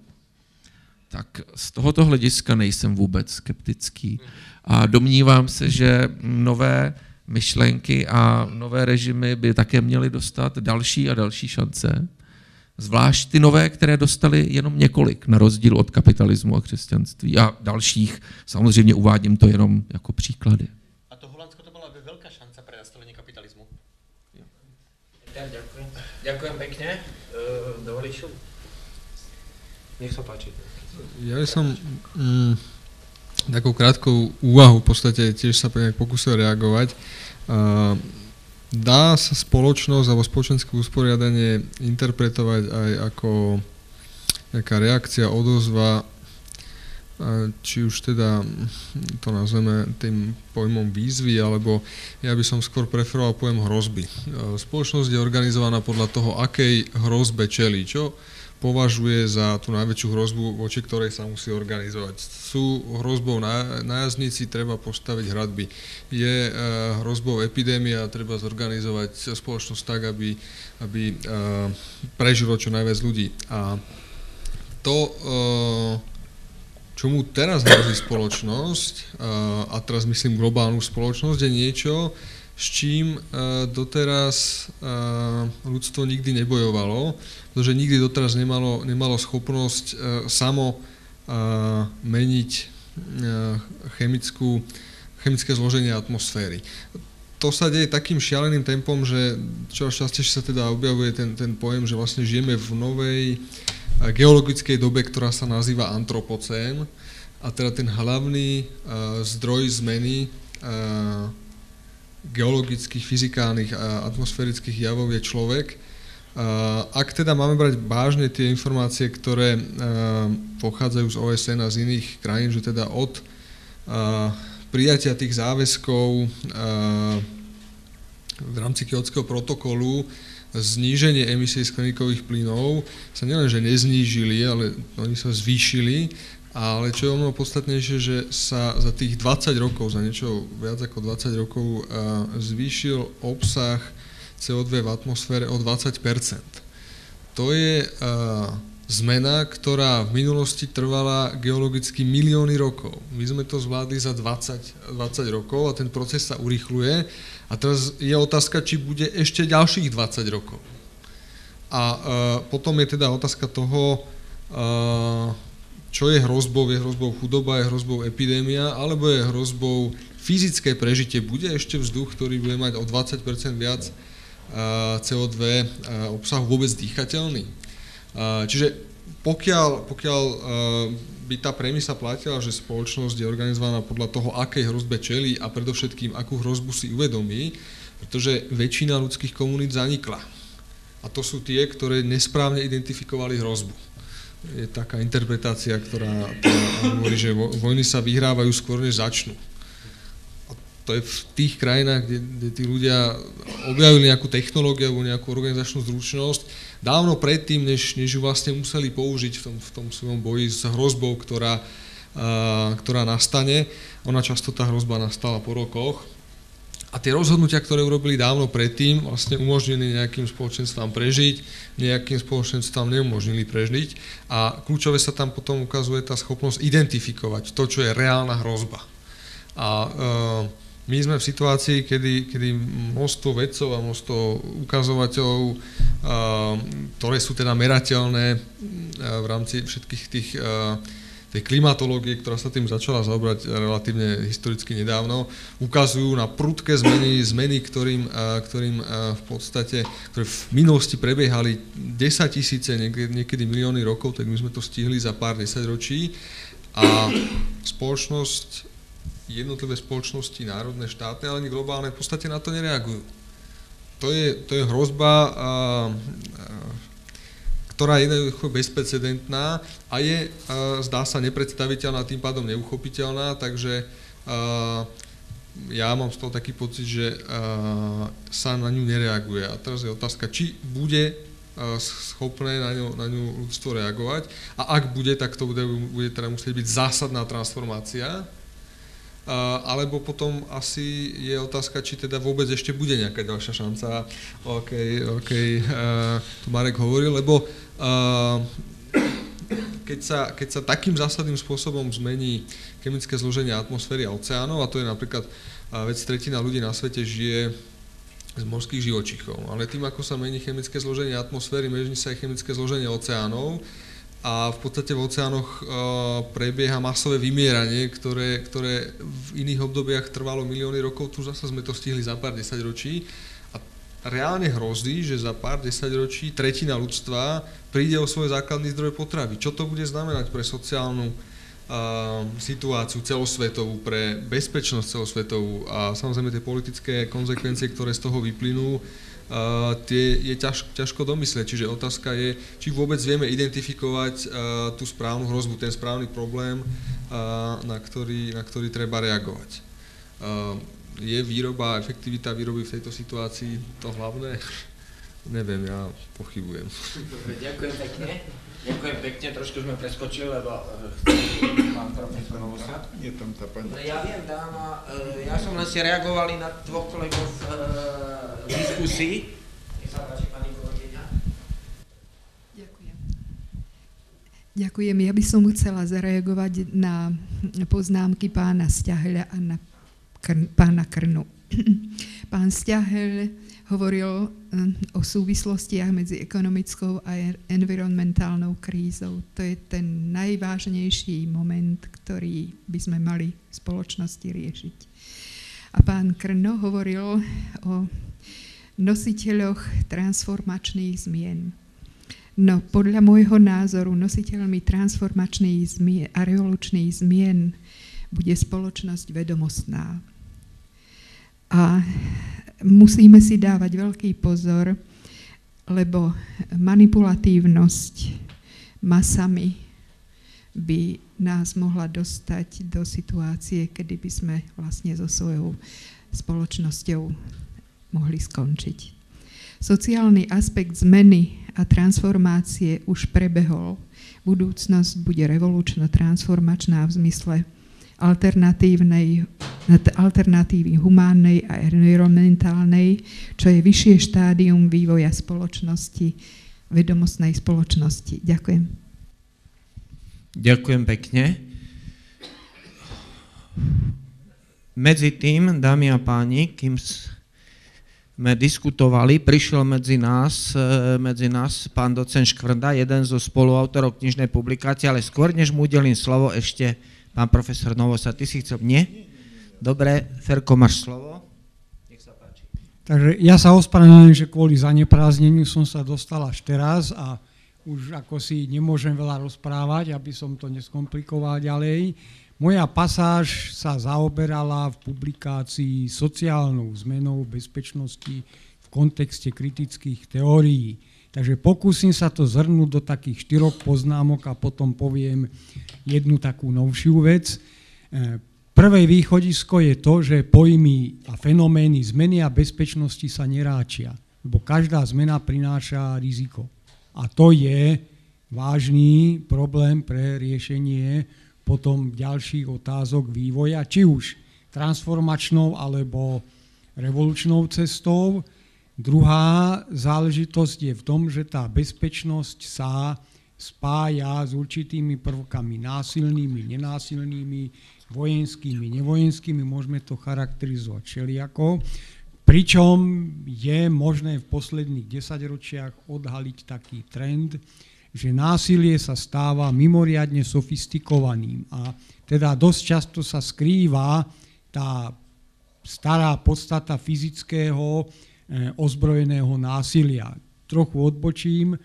tak z tohoto hlediska nejsem vůbec skeptický. A domnívám se, že nové myšlenky a nové režimy by také měly dostat další a další šance. Zvlášť ty nové, které dostali jenom několik, na rozdíl od kapitalismu a křesťanství a dalších. Samozřejmě uvádím to jenom jako příklady. A to Holandsko to byla velká šance pro nastolení kapitalismu. Ďakujem. Ďakujem pekne. Uh, dovolíš? Nech sa páči. Ja by som mm, takou krátkou úvahu v podstate tiež sa pokúsil reagovať. Uh, dá sa spoločnosť alebo spoločenské usporiadanie interpretovať aj ako nejaká reakcia, odozva, či už teda to nazveme tým pojmom výzvy, alebo ja by som skôr preferoval pojem hrozby. Spoločnosť je organizovaná podľa toho, akej hrozbe čelí. Čo považuje za tú najväčšiu hrozbu, voči ktorej sa musí organizovať. Sú hrozbou nájazdníci, treba postaviť hradby. Je uh, hrozbou epidémia, treba zorganizovať spoločnosť tak, aby, aby uh, prežilo čo najviac ľudí. A to, uh, čomu teraz hrozí spoločnosť, a teraz myslím globálnu spoločnosť, je niečo, s čím doteraz ľudstvo nikdy nebojovalo pretože nikdy doteraz nemalo, nemalo schopnosť uh, samo uh, meniť uh, chemickú, chemické zloženie atmosféry. To sa deje takým šialeným tempom, že čoraz častejšie sa teda objavuje ten, ten pojem, že vlastne žijeme v novej geologickej dobe, ktorá sa nazýva antropocén a teda ten hlavný uh, zdroj zmeny uh, geologických, fyzikálnych a atmosférických javov je človek ak teda máme brať vážne tie informácie, ktoré pochádzajú z OSN a z iných krajín, že teda od prijatia tých záväzkov v rámci Kyotského protokolu zníženie emisí skleníkových plynov sa nielenže neznížili, ale oni sa zvýšili, ale čo je o mnoho podstatnejšie, že sa za tých 20 rokov, za niečo viac ako 20 rokov zvýšil obsah CO2 v atmosfére o 20% To je uh, zmena, ktorá v minulosti trvala geologicky milióny rokov. My sme to zvládli za 20, 20 rokov a ten proces sa urýchluje. A teraz je otázka, či bude ešte ďalších 20 rokov. A uh, potom je teda otázka toho, uh, čo je hrozbou, je hrozbou chudoba, je hrozbou epidémia, alebo je hrozbou fyzické prežitie. Bude ešte vzduch, ktorý bude mať o 20% viac CO2 obsah vôbec dýchateľný. Čiže pokiaľ, pokiaľ by tá premisa platila, že spoločnosť je organizovaná podľa toho, akej hrozbe čelí a predovšetkým, akú hrozbu si uvedomí, pretože väčšina ľudských komunít zanikla. A to sú tie, ktoré nesprávne identifikovali hrozbu. Je taká interpretácia, ktorá, ktorá hovorí, že vojny sa vyhrávajú skôr, než začnú to je v tých krajinách, kde, kde tí ľudia objavili nejakú technológiu alebo nejakú organizačnú zručnosť, dávno predtým, než, než ju vlastne museli použiť v tom, v tom svojom boji s hrozbou, ktorá, uh, ktorá nastane. Ona často tá hrozba nastala po rokoch. A tie rozhodnutia, ktoré urobili dávno predtým, vlastne umožnili nejakým spoločenstvám prežiť, nejakým spoločenstvám neumožnili prežiť. A kľúčové sa tam potom ukazuje tá schopnosť identifikovať to, čo je reálna hrozba. A uh, my sme v situácii, kedy, kedy množstvo vedcov a množstvo ukazovateľov, ktoré sú teda merateľné v rámci všetkých tých tej klimatológie, ktorá sa tým začala zaobrať relatívne historicky nedávno, ukazujú na prudké zmeny, zmeny, ktorým, ktorým v podstate, ktoré v minulosti prebiehali 10 tisíce, niekedy milióny rokov, tak my sme to stihli za pár desaťročí. A spoločnosť jednotlivé spoločnosti, národné, štátne, ale ani globálne v podstate na to nereagujú. To je, to je hrozba, a, a, ktorá je jednoducho bezprecedentná a je, a, zdá sa, nepredstaviteľná, tým pádom neuchopiteľná, takže a, ja mám z toho taký pocit, že a, sa na ňu nereaguje. A teraz je otázka, či bude schopné na ňu, na ňu ľudstvo reagovať a ak bude, tak to bude, bude teda musieť byť zásadná transformácia alebo potom asi je otázka, či teda vôbec ešte bude nejaká ďalšia šanca, o akej, o akej uh, tu Marek hovoril, lebo uh, keď sa, keď sa takým zásadným spôsobom zmení chemické zloženie atmosféry a oceánov, a to je napríklad uh, vec tretina ľudí na svete žije z morských živočichov, ale tým, ako sa mení chemické zloženie atmosféry, mení sa aj chemické zloženie oceánov, a v podstate v oceánoch uh, prebieha masové vymieranie, ktoré, ktoré v iných obdobiach trvalo milióny rokov, tu zase sme to stihli za pár desaťročí a reálne hrozí, že za pár desaťročí tretina ľudstva príde o svoj základný zdroj potravy. Čo to bude znamenať pre sociálnu uh, situáciu celosvetovú, pre bezpečnosť celosvetovú a samozrejme tie politické konsekvencie, ktoré z toho vyplynú, tie je ťaž, ťažko domyslieť. Čiže otázka je, či vôbec vieme identifikovať tú správnu hrozbu, ten správny problém, na, ktorý, na ktorý treba reagovať. Je výroba, efektivita výroby v tejto situácii to hlavné? Neviem, ja pochybujem. Ďakujem pekne. Ďakujem pekne, trošku sme preskočili, lebo chceli pán profesor Novosa. Je tam tá pani. Ja viem, dáma, ja som len si reagovali na dvoch kolegov v diskusii. Nech sa páči, pani Ďakujem. Ďakujem. Ja by som chcela zareagovať na poznámky pána Stiahľa a na krn, pána Krnu. Pán Stiahel hovoril o súvislostiach medzi ekonomickou a environmentálnou krízou. To je ten najvážnejší moment, ktorý by sme mali v spoločnosti riešiť. A pán Krno hovoril o nositeľoch transformačných zmien. No podľa môjho názoru nositeľmi transformačných zmien a revolučných zmien bude spoločnosť vedomostná. A musíme si dávať veľký pozor, lebo manipulatívnosť masami by nás mohla dostať do situácie, kedy by sme vlastne so svojou spoločnosťou mohli skončiť. Sociálny aspekt zmeny a transformácie už prebehol. Budúcnosť bude revolučno-transformačná v zmysle alternatívnej, alternatívy humánnej a environmentálnej, čo je vyššie štádium vývoja spoločnosti, vedomostnej spoločnosti. Ďakujem. Ďakujem pekne. Medzi tým, dámy a páni, kým sme diskutovali, prišiel medzi nás, e, medzi nás pán docen Škvrda, jeden zo spoluautorov knižnej publikácie, ale skôr, než mu udelím slovo, ešte pán profesor Novosa, ty si chcel... Nie? Dobre, Ferko, máš slovo. Nech sa páči. Takže ja sa ospravedlňujem, že kvôli zaneprázdneniu som sa dostal až teraz a už ako si nemôžem veľa rozprávať, aby som to neskomplikoval ďalej. Moja pasáž sa zaoberala v publikácii sociálnou zmenou bezpečnosti v kontexte kritických teórií. Takže pokúsim sa to zhrnúť do takých štyroch poznámok a potom poviem jednu takú novšiu vec. E, prvé východisko je to, že pojmy a fenomény zmeny a bezpečnosti sa neráčia, lebo každá zmena prináša riziko. A to je vážny problém pre riešenie potom ďalších otázok vývoja, či už transformačnou alebo revolučnou cestou. Druhá záležitosť je v tom, že tá bezpečnosť sa spája s určitými prvkami násilnými, nenásilnými, vojenskými, nevojenskými, môžeme to charakterizovať všelijako. Pričom je možné v posledných desaťročiach odhaliť taký trend, že násilie sa stáva mimoriadne sofistikovaným a teda dosť často sa skrýva tá stará podstata fyzického eh, ozbrojeného násilia. Trochu odbočím,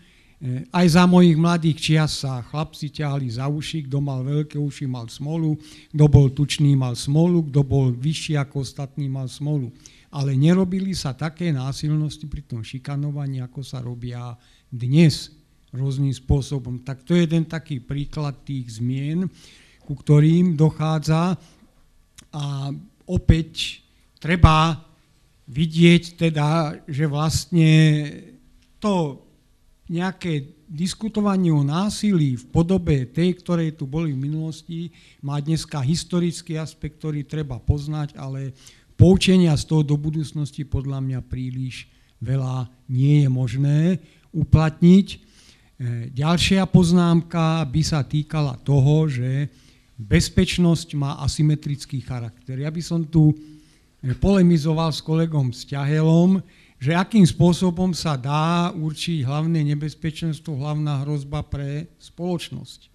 aj za mojich mladých čias sa chlapci ťahli za uši, kto mal veľké uši, mal smolu, kto bol tučný, mal smolu, kto bol vyšší ako ostatní, mal smolu ale nerobili sa také násilnosti pri tom šikanovaní, ako sa robia dnes rôznym spôsobom. Tak to je jeden taký príklad tých zmien, ku ktorým dochádza a opäť treba vidieť teda, že vlastne to nejaké diskutovanie o násilí v podobe tej, ktorej tu boli v minulosti, má dneska historický aspekt, ktorý treba poznať, ale poučenia z toho do budúcnosti podľa mňa príliš veľa nie je možné uplatniť. E, ďalšia poznámka by sa týkala toho, že bezpečnosť má asymetrický charakter. Ja by som tu polemizoval s kolegom Sťahelom, že akým spôsobom sa dá určiť hlavné nebezpečenstvo, hlavná hrozba pre spoločnosť.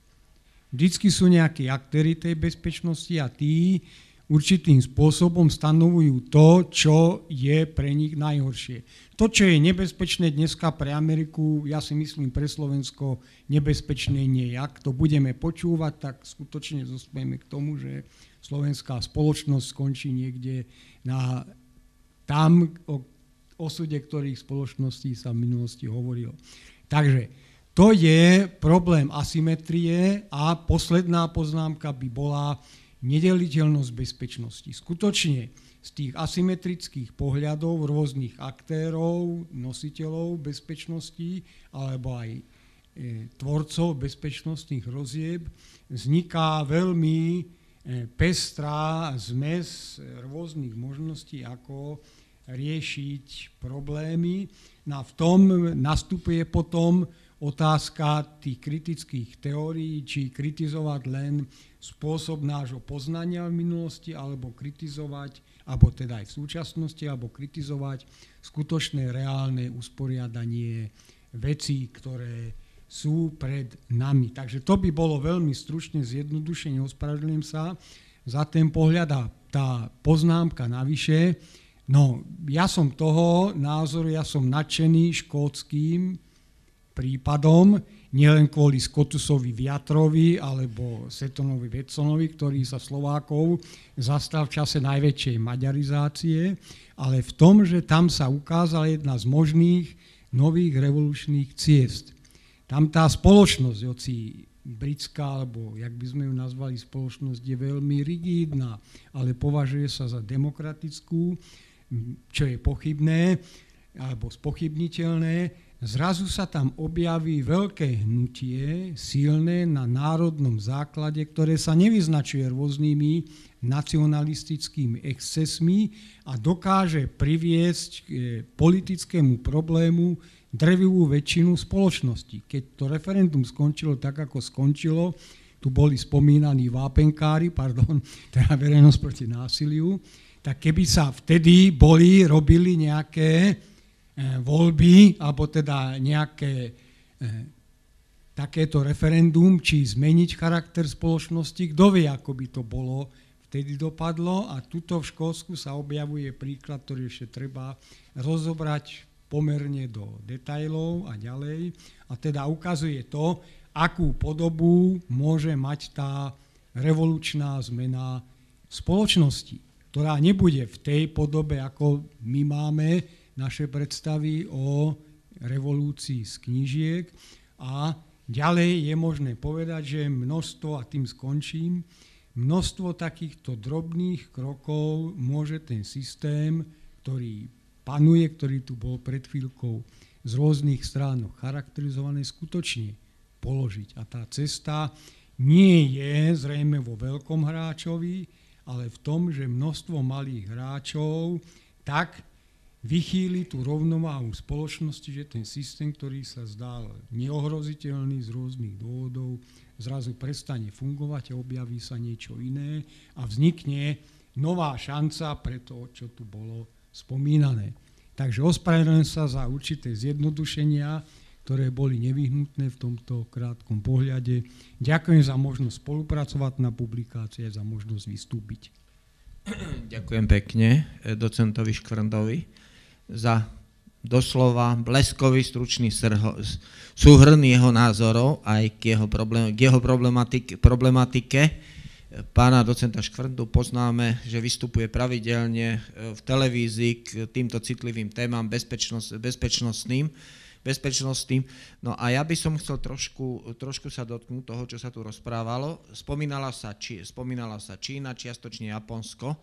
Vždycky sú nejakí aktéry tej bezpečnosti a tí, určitým spôsobom stanovujú to, čo je pre nich najhoršie. To, čo je nebezpečné dneska pre Ameriku, ja si myslím pre Slovensko nebezpečné nie je. Ak to budeme počúvať, tak skutočne zospieme k tomu, že slovenská spoločnosť skončí niekde na tam, osude ktorých spoločností sa v minulosti hovorilo. Takže to je problém asymetrie a posledná poznámka by bola, nedeliteľnosť bezpečnosti. Skutočne z tých asymetrických pohľadov rôznych aktérov, nositeľov bezpečnosti alebo aj e, tvorcov bezpečnostných rozieb vzniká veľmi e, pestrá zmes rôznych možností, ako riešiť problémy. No a v tom nastupuje potom otázka tých kritických teórií, či kritizovať len spôsob nášho poznania v minulosti, alebo kritizovať, alebo teda aj v súčasnosti, alebo kritizovať skutočné reálne usporiadanie vecí, ktoré sú pred nami. Takže to by bolo veľmi stručne zjednodušenie, ospravedlňujem sa za ten pohľad a tá poznámka navyše. No, ja som toho názoru, ja som nadšený škótským prípadom, nielen kvôli Skotusovi Viatrovi alebo Setonovi Vetsonovi, ktorý sa Slovákov zastal v čase najväčšej maďarizácie, ale v tom, že tam sa ukázala jedna z možných nových revolučných ciest. Tam tá spoločnosť, hoci britská, alebo jak by sme ju nazvali, spoločnosť je veľmi rigidná, ale považuje sa za demokratickú, čo je pochybné, alebo spochybniteľné, Zrazu sa tam objaví veľké hnutie, silné na národnom základe, ktoré sa nevyznačuje rôznymi nacionalistickými excesmi a dokáže priviesť k e, politickému problému drevivú väčšinu spoločnosti. Keď to referendum skončilo tak, ako skončilo, tu boli spomínaní vápenkári, pardon, teda verejnosť proti násiliu, tak keby sa vtedy boli, robili nejaké Eh, voľby, alebo teda nejaké eh, takéto referendum, či zmeniť charakter spoločnosti, kto vie, ako by to bolo vtedy dopadlo. A tuto v Škótsku sa objavuje príklad, ktorý ešte treba rozobrať pomerne do detajlov a ďalej. A teda ukazuje to, akú podobu môže mať tá revolučná zmena spoločnosti, ktorá nebude v tej podobe, ako my máme naše predstavy o revolúcii z knížiek a ďalej je možné povedať, že množstvo, a tým skončím, množstvo takýchto drobných krokov môže ten systém, ktorý panuje, ktorý tu bol pred chvíľkou z rôznych stránok charakterizované, skutočne položiť. A tá cesta nie je zrejme vo veľkom hráčovi, ale v tom, že množstvo malých hráčov tak vychýli tú rovnováhu spoločnosti, že ten systém, ktorý sa zdal neohroziteľný z rôznych dôvodov, zrazu prestane fungovať a objaví sa niečo iné a vznikne nová šanca pre to, čo tu bolo spomínané. Takže ospravedlňujem sa za určité zjednodušenia, ktoré boli nevyhnutné v tomto krátkom pohľade. Ďakujem za možnosť spolupracovať na publikácii a za možnosť vystúpiť. Ďakujem pekne eh, docentovi Škvrndovi za doslova bleskový, stručný srho, súhrn jeho názorov aj k jeho, problém, k jeho problematike, problematike. Pána docenta Škvrndu poznáme, že vystupuje pravidelne eh, v televízii k týmto citlivým témam bezpečnosť, bezpečnostným bezpečnostným. No a ja by som chcel trošku, trošku sa dotknúť toho, čo sa tu rozprávalo. Spomínala sa, či, spomínala sa Čína, čiastočne Japonsko.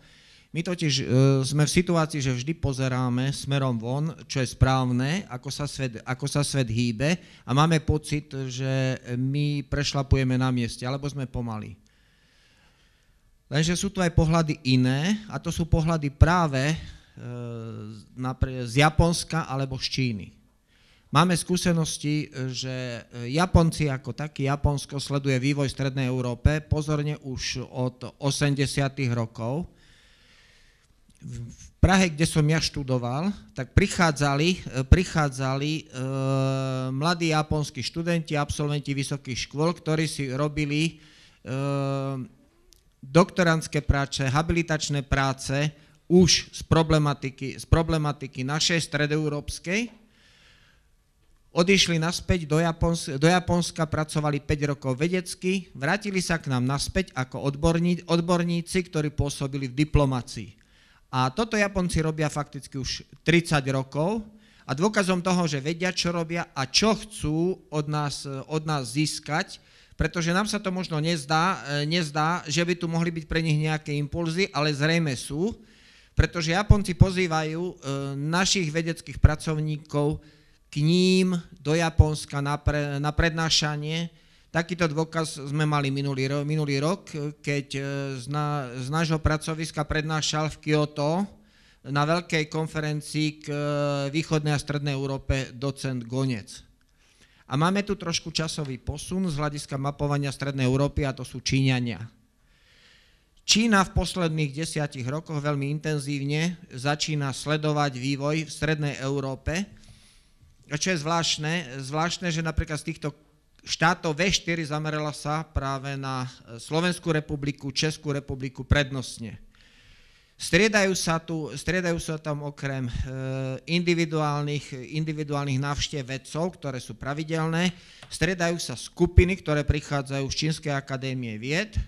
My totiž e, sme v situácii, že vždy pozeráme smerom von, čo je správne, ako sa, svet, ako sa svet hýbe a máme pocit, že my prešlapujeme na mieste, alebo sme pomali. Lenže sú tu aj pohľady iné a to sú pohľady práve e, z Japonska alebo z Číny. Máme skúsenosti, že Japonci ako taký, Japonsko sleduje vývoj Strednej Európe pozorne už od 80. rokov. V Prahe, kde som ja študoval, tak prichádzali, prichádzali e, mladí japonskí študenti, absolventi vysokých škôl, ktorí si robili e, doktorantské práce, habilitačné práce už z problematiky, z problematiky našej stredoeurópskej, odišli naspäť do Japonska, do Japonska, pracovali 5 rokov vedecky, vrátili sa k nám naspäť ako odborní, odborníci, ktorí pôsobili v diplomácii. A toto Japonci robia fakticky už 30 rokov a dôkazom toho, že vedia, čo robia a čo chcú od nás, od nás získať, pretože nám sa to možno nezdá, nezdá, že by tu mohli byť pre nich nejaké impulzy, ale zrejme sú, pretože Japonci pozývajú e, našich vedeckých pracovníkov k ním do Japonska na, pre, na prednášanie. Takýto dôkaz sme mali minulý, minulý rok, keď e, z, na, z nášho pracoviska prednášal v Kyoto na veľkej konferencii k e, východnej a strednej Európe docent Gonec. A máme tu trošku časový posun z hľadiska mapovania strednej Európy a to sú Číňania. Čína v posledných desiatich rokoch veľmi intenzívne začína sledovať vývoj v strednej Európe, a čo je zvláštne, zvláštne, že napríklad z týchto štátov V4 zamerala sa práve na Slovenskú republiku, Českú republiku prednostne. Striedajú sa, tu, striedajú sa tam okrem e, individuálnych, individuálnych návštev vedcov, ktoré sú pravidelné, striedajú sa skupiny, ktoré prichádzajú z Čínskej akadémie vied,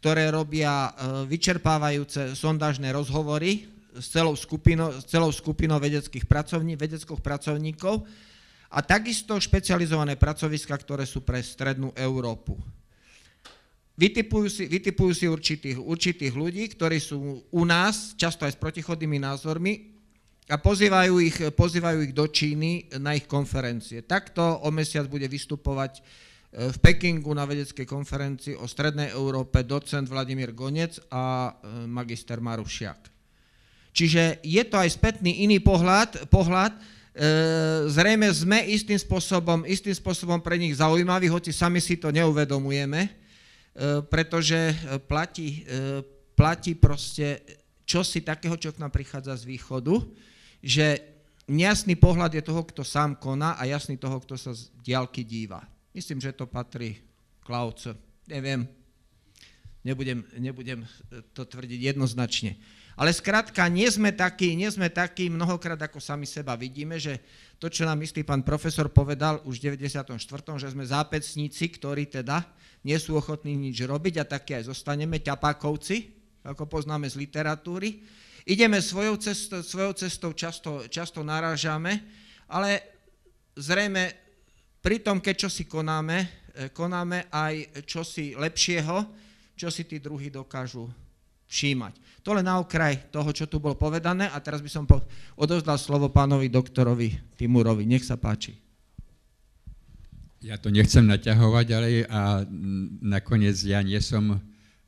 ktoré robia e, vyčerpávajúce sondážne rozhovory s celou skupinou, s celou skupinou vedeckých pracovní, vedeckých pracovníkov a takisto špecializované pracoviska, ktoré sú pre strednú Európu. Vytipujú si, vytipujú si určitých, určitých ľudí, ktorí sú u nás, často aj s protichodnými názormi, a pozývajú ich, pozývajú ich do Číny na ich konferencie. Takto o mesiac bude vystupovať e, v Pekingu na vedeckej konferencii o Strednej Európe docent Vladimír Gonec a e, magister Marušiak. Čiže je to aj spätný iný pohľad, pohľad e, zrejme sme istým spôsobom, istým spôsobom pre nich zaujímaví, hoci sami si to neuvedomujeme, e, pretože platí, e, platí proste čosi takého, čo k nám prichádza z východu, že nejasný pohľad je toho, kto sám koná a jasný toho, kto sa z diálky díva. Myslím, že to patrí Klauce. Neviem, nebudem, nebudem to tvrdiť jednoznačne. Ale skrátka, nie sme takí, nie sme takí mnohokrát, ako sami seba vidíme, že to, čo nám istý pán profesor povedal už v 94., že sme zápecníci, ktorí teda nie sú ochotní nič robiť a také aj zostaneme, ťapákovci, ako poznáme z literatúry. Ideme svojou cestou, svojou cestou často, často narážame, ale zrejme pri tom, keď čo si konáme, eh, konáme aj čosi lepšieho, čo si tí druhí dokážu všímať. To len na okraj toho, čo tu bolo povedané a teraz by som po, odozdal slovo pánovi doktorovi Timurovi. Nech sa páči. Ja to nechcem naťahovať, ale a nakoniec ja nie som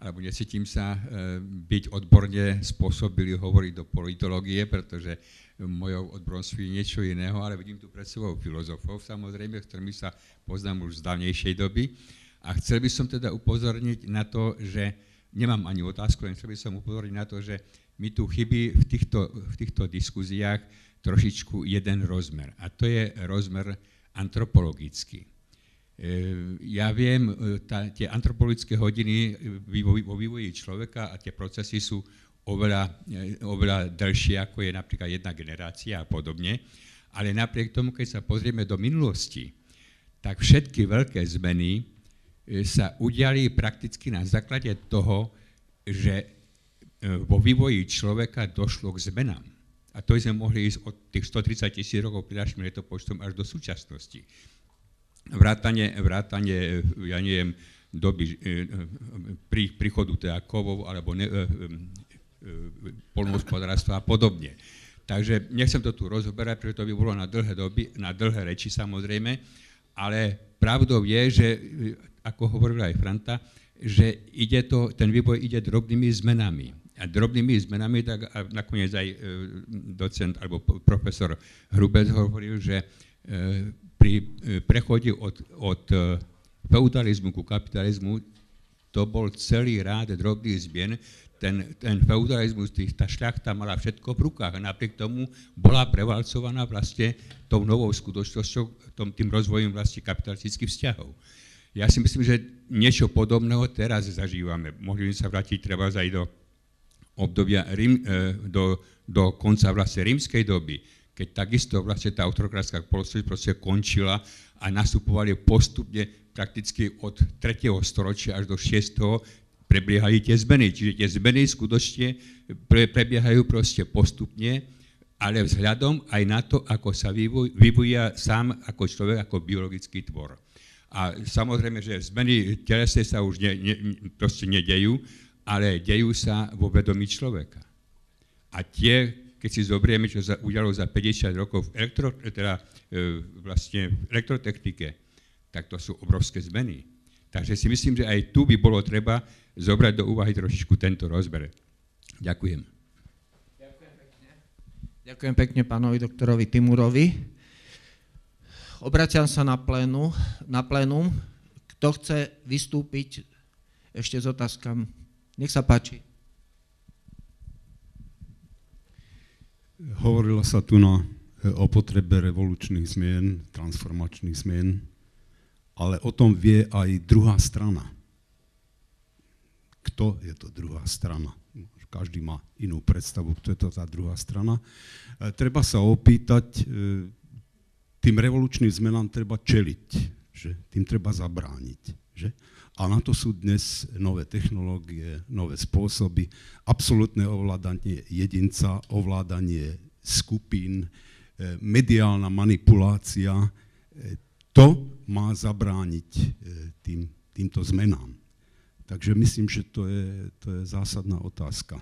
alebo necítim sa byť odborne spôsobili hovoriť do politológie, pretože mojou odbornosťou je niečo iného, ale vidím tu pred sebou filozofov, samozrejme, s ktorými sa poznám už z dávnejšej doby. A chcel by som teda upozorniť na to, že nemám ani otázku, len chcel by som upozorniť na to, že mi tu chybí v týchto, v týchto diskuziách trošičku jeden rozmer. A to je rozmer antropologický. E, ja viem, e, tá, tie antropologické hodiny vo vývoji človeka a tie procesy sú oveľa, e, oveľa dlhšie, ako je napríklad jedna generácia a podobne, ale napriek tomu, keď sa pozrieme do minulosti, tak všetky veľké zmeny sa udiali prakticky na základe toho, že vo vývoji človeka došlo k zmenám. A to sme mohli ísť od tých 130 tisíc rokov našim letopočtom až do súčasnosti. Vrátanie, vrátanie ja neviem, doby e, pri príchodu teda kovov alebo ne, e, e, polnohospodárstva a podobne. Takže nechcem to tu rozoberať, pretože to by bolo na dlhé doby, na dlhé reči samozrejme, ale pravdou je, že ako hovorila aj Franta, že ide to, ten vývoj ide drobnými zmenami a drobnými zmenami, tak a nakoniec aj e, docent alebo profesor Hrubec hovoril, že e, pri e, prechode od, od feudalizmu ku kapitalizmu to bol celý rád drobných zmien. Ten, ten feudalizmus, tých, tá šľachta mala všetko v rukách napriek tomu bola prevalcovaná vlastne tou novou skutočnosťou, tom, tým rozvojom vlastne kapitalistických vzťahov. Ja si myslím, že niečo podobného teraz zažívame. Mohli by sa vrátiť treba aj do obdobia Rím, e, do, do konca vlastne rímskej doby, keď takisto vlastne tá autokrátska spoločnosť proste končila a nastupovali postupne prakticky od 3. storočia až do 6. prebiehali tie zmeny. Čiže tie zmeny skutočne pre, prebiehajú proste postupne, ale vzhľadom aj na to, ako sa vyvíja sám ako človek, ako biologický tvor. A samozrejme, že zmeny telesné sa už ne, ne, proste nedejú, ale dejú sa vo vedomí človeka. A tie, keď si zobrieme, čo sa udialo za 50 rokov v, elektro, teda, e, vlastne v elektrotechnike, tak to sú obrovské zmeny. Takže si myslím, že aj tu by bolo treba zobrať do úvahy trošičku tento rozber. Ďakujem. Ďakujem pekne pánovi doktorovi Timurovi. Obraciam sa na, plénu, na plénum. Kto chce vystúpiť ešte s otázkami? Nech sa páči. Hovorilo sa tu na, o potrebe revolučných zmien, transformačných zmien, ale o tom vie aj druhá strana. Kto je to druhá strana? Každý má inú predstavu, kto je to tá druhá strana. E, treba sa opýtať, e, tým revolučným zmenám treba čeliť, že tým treba zabrániť. Že? A na to sú dnes nové technológie, nové spôsoby, absolútne ovládanie jedinca, ovládanie skupín, e, mediálna manipulácia. To má zabrániť tým, týmto zmenám. Takže myslím, že to je, to je zásadná otázka.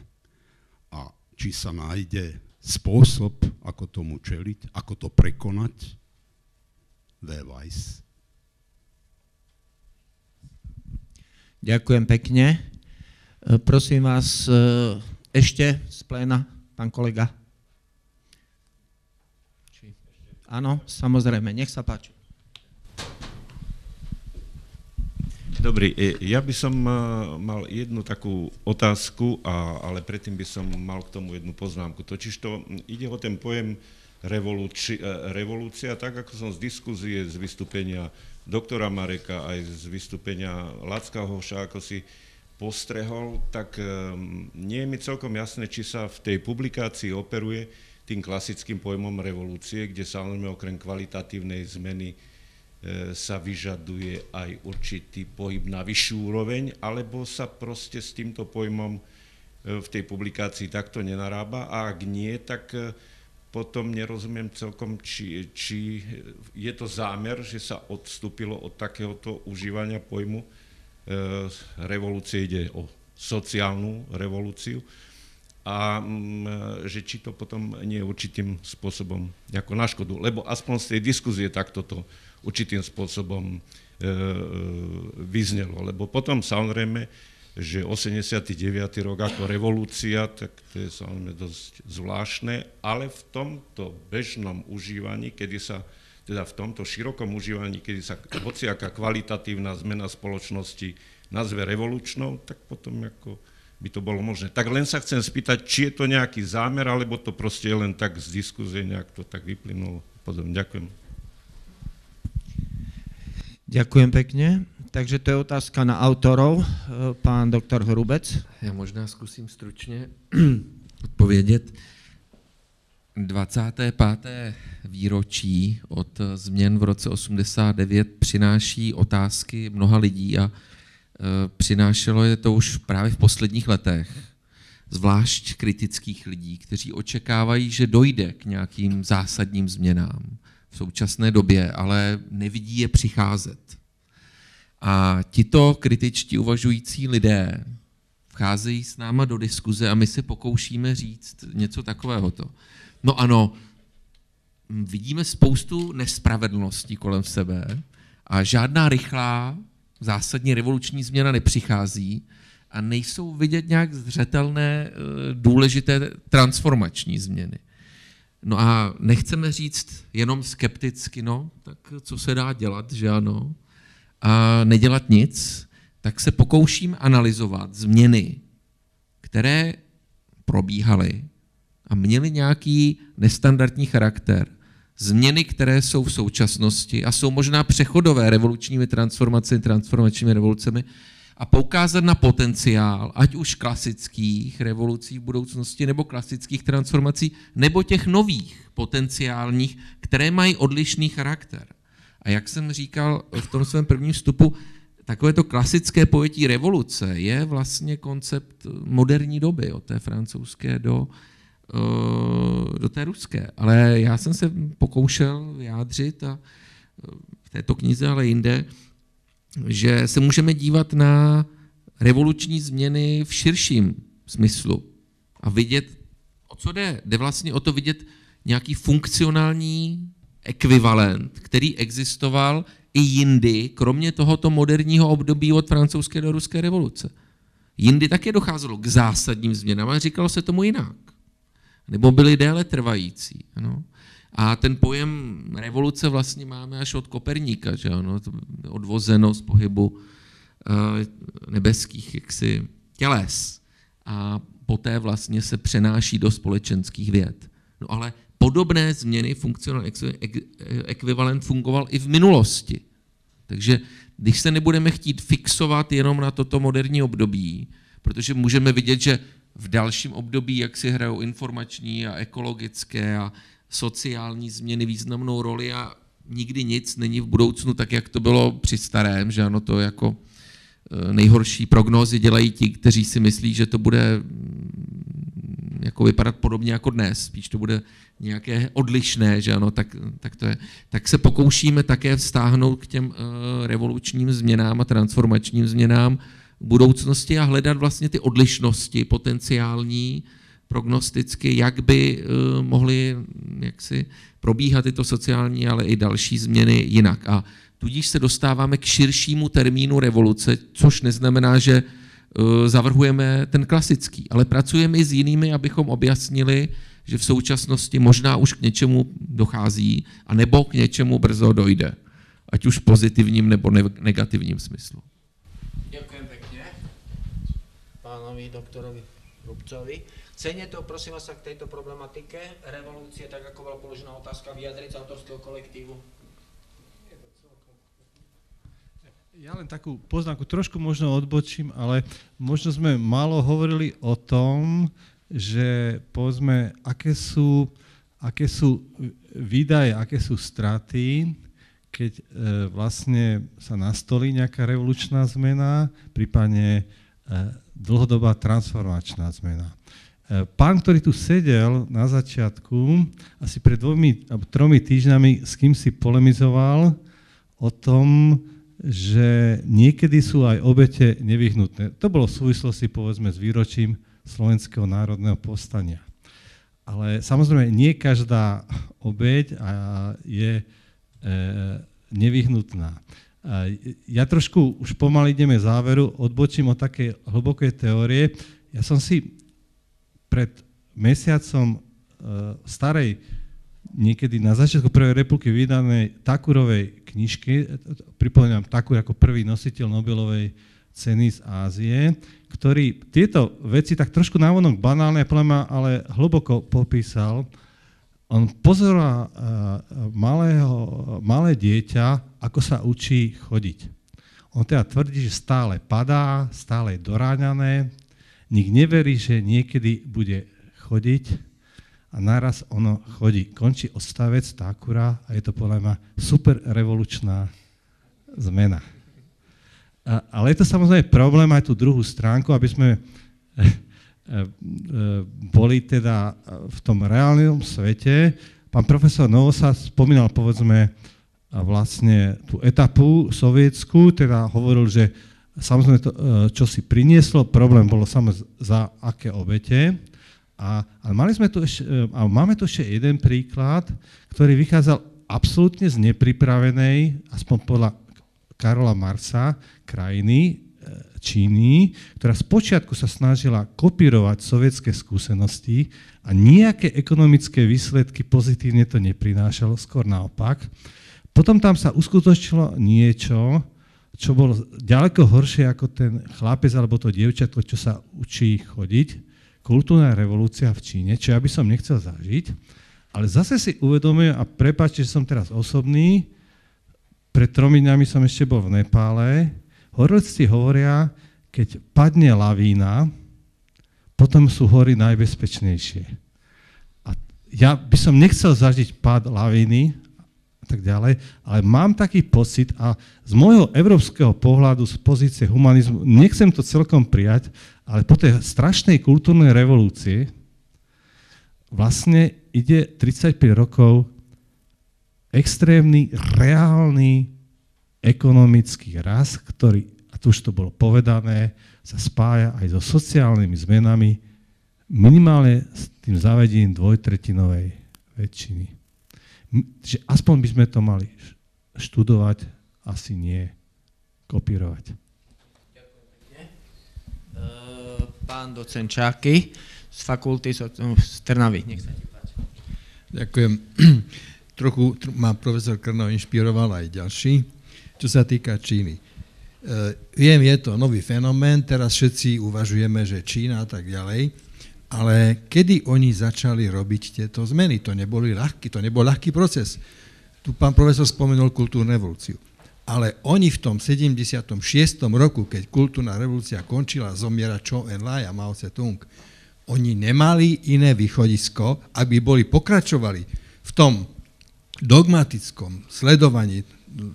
A či sa nájde spôsob, ako tomu čeliť, ako to prekonať, weiß. Ďakujem pekne. E, prosím vás, e, ešte z pléna, pán kolega. Áno, samozrejme, nech sa páči. Dobrý, e, ja by som mal jednu takú otázku, a, ale predtým by som mal k tomu jednu poznámku. Totiž to ide o ten pojem revolúci, revolúcia, tak ako som z diskuzie, z vystúpenia doktora Mareka, aj z vystúpenia Lacka Hoša, ako si postrehol, tak nie je mi celkom jasné, či sa v tej publikácii operuje tým klasickým pojmom revolúcie, kde samozrejme okrem kvalitatívnej zmeny e, sa vyžaduje aj určitý pohyb na vyššiu úroveň, alebo sa proste s týmto pojmom e, v tej publikácii takto nenarába a ak nie, tak e, potom nerozumiem celkom, či, či je to zámer, že sa odstúpilo od takéhoto užívania pojmu. E, revolúcie ide o sociálnu revolúciu a mm, že či to potom nie je určitým spôsobom ako na škodu. Lebo aspoň z tej diskuzie takto to určitým spôsobom e, e, vyznelo. Lebo potom samozrejme že 89. rok ako revolúcia, tak to je samozrejme dosť zvláštne, ale v tomto bežnom užívaní, kedy sa, teda v tomto širokom užívaní, kedy sa hociaká kvalitatívna zmena spoločnosti nazve revolučnou, tak potom ako by to bolo možné. Tak len sa chcem spýtať, či je to nejaký zámer, alebo to proste je len tak z diskuzie, nejak to tak vyplynulo. Podobne. Ďakujem. Ďakujem pekne. Takže to je otázka na autorov. Pán doktor Hrubec. Já možná zkusím stručně odpovědět. 25. výročí od změn v roce 89 přináší otázky mnoha lidí a e, přinášelo je to už právě v posledních letech, zvlášť kritických lidí, kteří očekávají, že dojde k nějakým zásadním změnám v současné době, ale nevidí je přicházet. A tito kritičtí uvažující lidé vcházejí s náma do diskuze a my se pokoušíme říct něco takového. No ano, vidíme spoustu nespravedlností kolem sebe a žádná rychlá, zásadní revoluční změna nepřichází a nejsou vidět nějak zřetelné, důležité transformační změny. No a nechceme říct jenom skepticky, no, tak co se dá dělat, že ano, a nedělat nic, tak se pokouším analyzovat změny, které probíhaly a měly nějaký nestandardní charakter. Změny, které jsou v současnosti a jsou možná přechodové revolučními transformacemi, transformačními revolucemi a poukázat na potenciál, ať už klasických revolucí v budoucnosti, nebo klasických transformací, nebo těch nových potenciálních, které mají odlišný charakter. A jak jsem říkal v tom svém prvním vstupu, takové to klasické pojetí revoluce je vlastně koncept moderní doby, od té francouzské do, eh, do té ruské. Ale já jsem se pokoušel vyjádřit a eh, v této knize, ale jinde, že se můžeme dívat na revoluční změny v širším smyslu a vidět, o co jde. Jde vlastně o to vidět nějaký funkcionální ekvivalent, který existoval i jindy, kromě tohoto moderního období od francouzské do ruské revoluce. Jindy také docházelo k zásadním změnám, ale říkalo se tomu jinak. Nebo byly déle trvající. Ano. A ten pojem revoluce vlastně máme až od Koperníka, že ano, odvozeno z pohybu uh, nebeských jaksi těles. A poté vlastně se přenáší do společenských věd. No ale podobné změny funkcionální ekvivalent fungoval i v minulosti. Takže když se nebudeme chtít fixovat jenom na toto moderní období, protože můžeme vidět, že v dalším období, jak si hrajou informační a ekologické a sociální změny významnou roli a nikdy nic není v budoucnu tak, jak to bylo při starém, že ano, to jako eh, nejhorší prognózy dělají ti, kteří si myslí, že to bude mm, jako vypadat podobně jako dnes, spíš to bude nějaké odlišné, že ano, tak, tak to je. Tak se pokoušíme také vztáhnout k těm uh, revolučním změnám a transformačním změnám budoucnosti a hledat vlastně ty odlišnosti potenciální, prognosticky, jak by uh, mohly jaksi probíhat tyto sociální, ale i další změny jinak. A tudíž se dostáváme k širšímu termínu revoluce, což neznamená, že uh, zavrhujeme ten klasický, ale pracujeme i s jinými, abychom objasnili, že v současnosti možná už k něčemu dochází, a nebo k něčemu brzo dojde. Ať už v pozitivním nebo negativním smyslu. Ďakujem pekne pánovi doktorovi Rubcovi. Cene to, prosím vás, k tejto problematike revolúcie, tak ako bola položená otázka, vyjadriť z autorského kolektívu. Ja len takú poznámku, trošku možno odbočím, ale možno sme málo hovorili o tom, že povedzme, aké sú, aké sú výdaje, aké sú straty, keď e, vlastne sa nastolí nejaká revolučná zmena, prípadne e, dlhodobá transformačná zmena. Pán, ktorý tu sedel na začiatku, asi pred dvomi, tromi týždňami s kým si polemizoval o tom, že niekedy sú aj obete nevyhnutné. To bolo v súvislosti, povedzme, s výročím Slovenského národného povstania. Ale samozrejme, nie každá obeď je e, nevyhnutná. Ja trošku už pomaly ideme záveru, odbočím od také hlbokej teórie. Ja som si pred mesiacom starej, niekedy na začiatku prvej republiky vydanej Takurovej knižky, pripomínam Takur ako prvý nositeľ Nobelovej ceny z Ázie, ktorý tieto veci tak trošku návonok banálne, ale hlboko popísal, on pozoroval uh, malého, malé dieťa, ako sa učí chodiť. On teda tvrdí, že stále padá, stále je doráňané, nik neverí, že niekedy bude chodiť a naraz ono chodí. Končí odstavec Tákura a je to podľa mňa super revolučná zmena. A, ale je to samozrejme problém aj tú druhú stránku, aby sme E, e, boli teda v tom reálnom svete. Pán profesor Novosa spomínal, povedzme, vlastne tú etapu sovietskú, teda hovoril, že samozrejme to, e, čo si prinieslo, problém bolo samozrejme za aké obete. A, ale mali sme tu ešte, a máme tu ešte jeden príklad, ktorý vychádzal absolútne z nepripravenej, aspoň podľa Karola Marsa, krajiny, Číny, ktorá spočiatku sa snažila kopírovať sovietské skúsenosti a nejaké ekonomické výsledky pozitívne to neprinášalo, skôr naopak. Potom tam sa uskutočilo niečo, čo bolo ďaleko horšie ako ten chlapec alebo to dievčatko, čo sa učí chodiť. Kultúrna revolúcia v Číne, čo ja by som nechcel zažiť, ale zase si uvedomujem, a prepáčte, že som teraz osobný, pred tromi dňami som ešte bol v Nepále, Horolci hovoria, keď padne lavína, potom sú hory najbezpečnejšie. A ja by som nechcel zažiť pád lavíny tak ďalej, ale mám taký pocit a z môjho európskeho pohľadu, z pozície humanizmu, nechcem to celkom prijať, ale po tej strašnej kultúrnej revolúcii vlastne ide 35 rokov extrémny, reálny ekonomický rast, ktorý, a tu už to bolo povedané, sa spája aj so sociálnymi zmenami, minimálne s tým zavedením dvojtretinovej väčšiny. Že aspoň by sme to mali študovať, asi nie kopírovať. Pán docent Čáky z fakulty z Trnavy. Nech sa ti páči. Ďakujem. Trochu ma profesor Krnov inšpiroval aj ďalší čo sa týka Číny. E, viem, je to nový fenomén, teraz všetci uvažujeme, že Čína a tak ďalej, ale kedy oni začali robiť tieto zmeny? To, neboli ľahký, to nebol ľahký proces. Tu pán profesor spomenul kultúrnu revolúciu. Ale oni v tom 76. roku, keď kultúrna revolúcia končila, zomiera Cho Enlai a Mao Tse-tung, oni nemali iné východisko, ak by boli pokračovali v tom dogmatickom sledovaní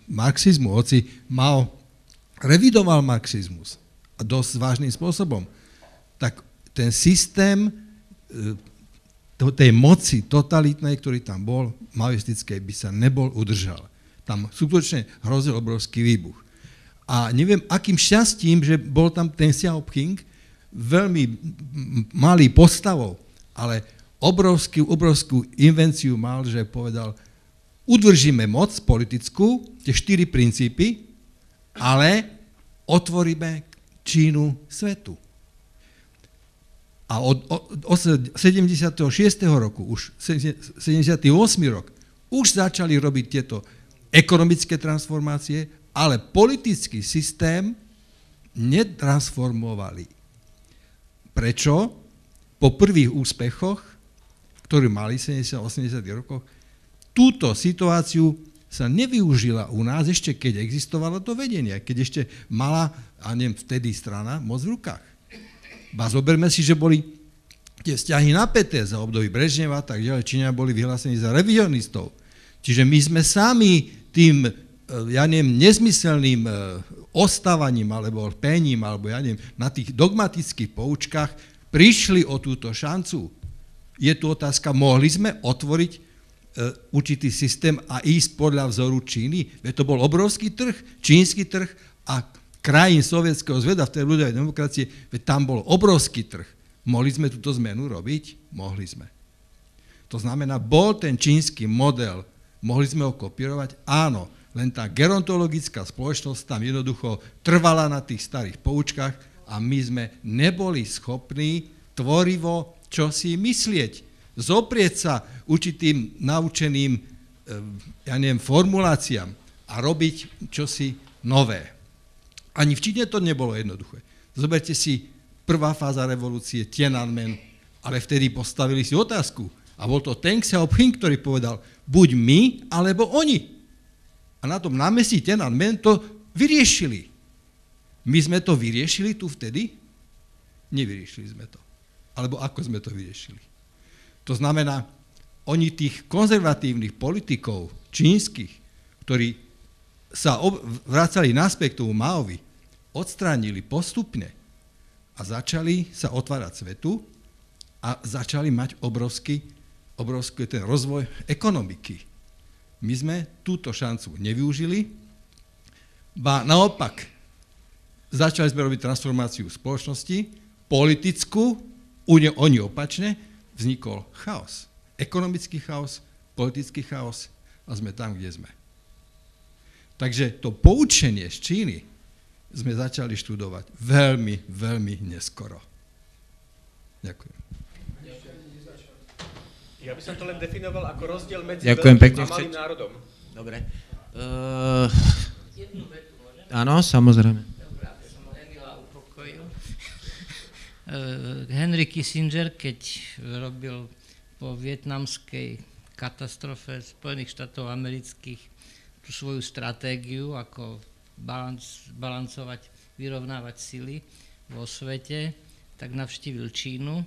marxizmu, hoci mal, revidoval marxizmus a dosť vážnym spôsobom, tak ten systém e, tej moci totalitnej, ktorý tam bol, maoistickej, by sa nebol udržal. Tam skutočne hrozil obrovský výbuch. A neviem, akým šťastím, že bol tam ten Xiaoping, veľmi malý postavou, ale obrovskú, obrovskú invenciu mal, že povedal, udržíme moc politickú, tie štyri princípy, ale otvoríme Čínu svetu. A od, od, od 76. roku, už 78. rok, už začali robiť tieto ekonomické transformácie, ale politický systém netransformovali. Prečo? Po prvých úspechoch, ktoré mali v 70-80 rokoch, túto situáciu sa nevyužila u nás ešte, keď existovalo to vedenie, keď ešte mala, a neviem, vtedy strana moc v rukách. Ba zoberme si, že boli tie vzťahy napäté za období Brežneva, tak ďalej, Číňania boli vyhlásení za revizionistov. Čiže my sme sami tým, e, ja neviem, nezmyselným e, ostávaním alebo pením, alebo ja neviem, na tých dogmatických poučkách prišli o túto šancu. Je tu otázka, mohli sme otvoriť E, určitý systém a ísť podľa vzoru Číny. Veď to bol obrovský trh, čínsky trh a krajín sovietského zveda v tej ľudovej demokracie, veď tam bol obrovský trh. Mohli sme túto zmenu robiť? Mohli sme. To znamená, bol ten čínsky model, mohli sme ho kopírovať? Áno. len tá gerontologická spoločnosť tam jednoducho trvala na tých starých poučkách a my sme neboli schopní tvorivo čo si myslieť. Zoprieť sa určitým naučeným, eh, ja neviem, formuláciám a robiť čosi nové. Ani v Číne to nebolo jednoduché. Zoberte si prvá fáza revolúcie, Tiananmen, ale vtedy postavili si otázku. A bol to Teng Xiaoping, ktorý povedal, buď my, alebo oni. A na tom námestí Tiananmen to vyriešili. My sme to vyriešili tu vtedy? Nevyriešili sme to. Alebo ako sme to vyriešili. To znamená, oni tých konzervatívnych politikov čínskych, ktorí sa ob- vracali naspäť k tomu Maovi, odstránili postupne a začali sa otvárať svetu a začali mať obrovský, obrovský ten rozvoj ekonomiky. My sme túto šancu nevyužili, ba naopak, začali sme robiť transformáciu spoločnosti, politickú, oni opačne, vznikol chaos. Ekonomický chaos, politický chaos a sme tam, kde sme. Takže to poučenie z Číny sme začali študovať veľmi, veľmi neskoro. Ďakujem. Ja by som to len definoval ako rozdiel medzi Ďakujem veľkým pekne. a malým národom. Dobre. Uh, áno, samozrejme. Uh, Henry Kissinger, keď robil po vietnamskej katastrofe Spojených štátov amerických tú svoju stratégiu, ako balans, balancovať, vyrovnávať sily vo svete, tak navštívil Čínu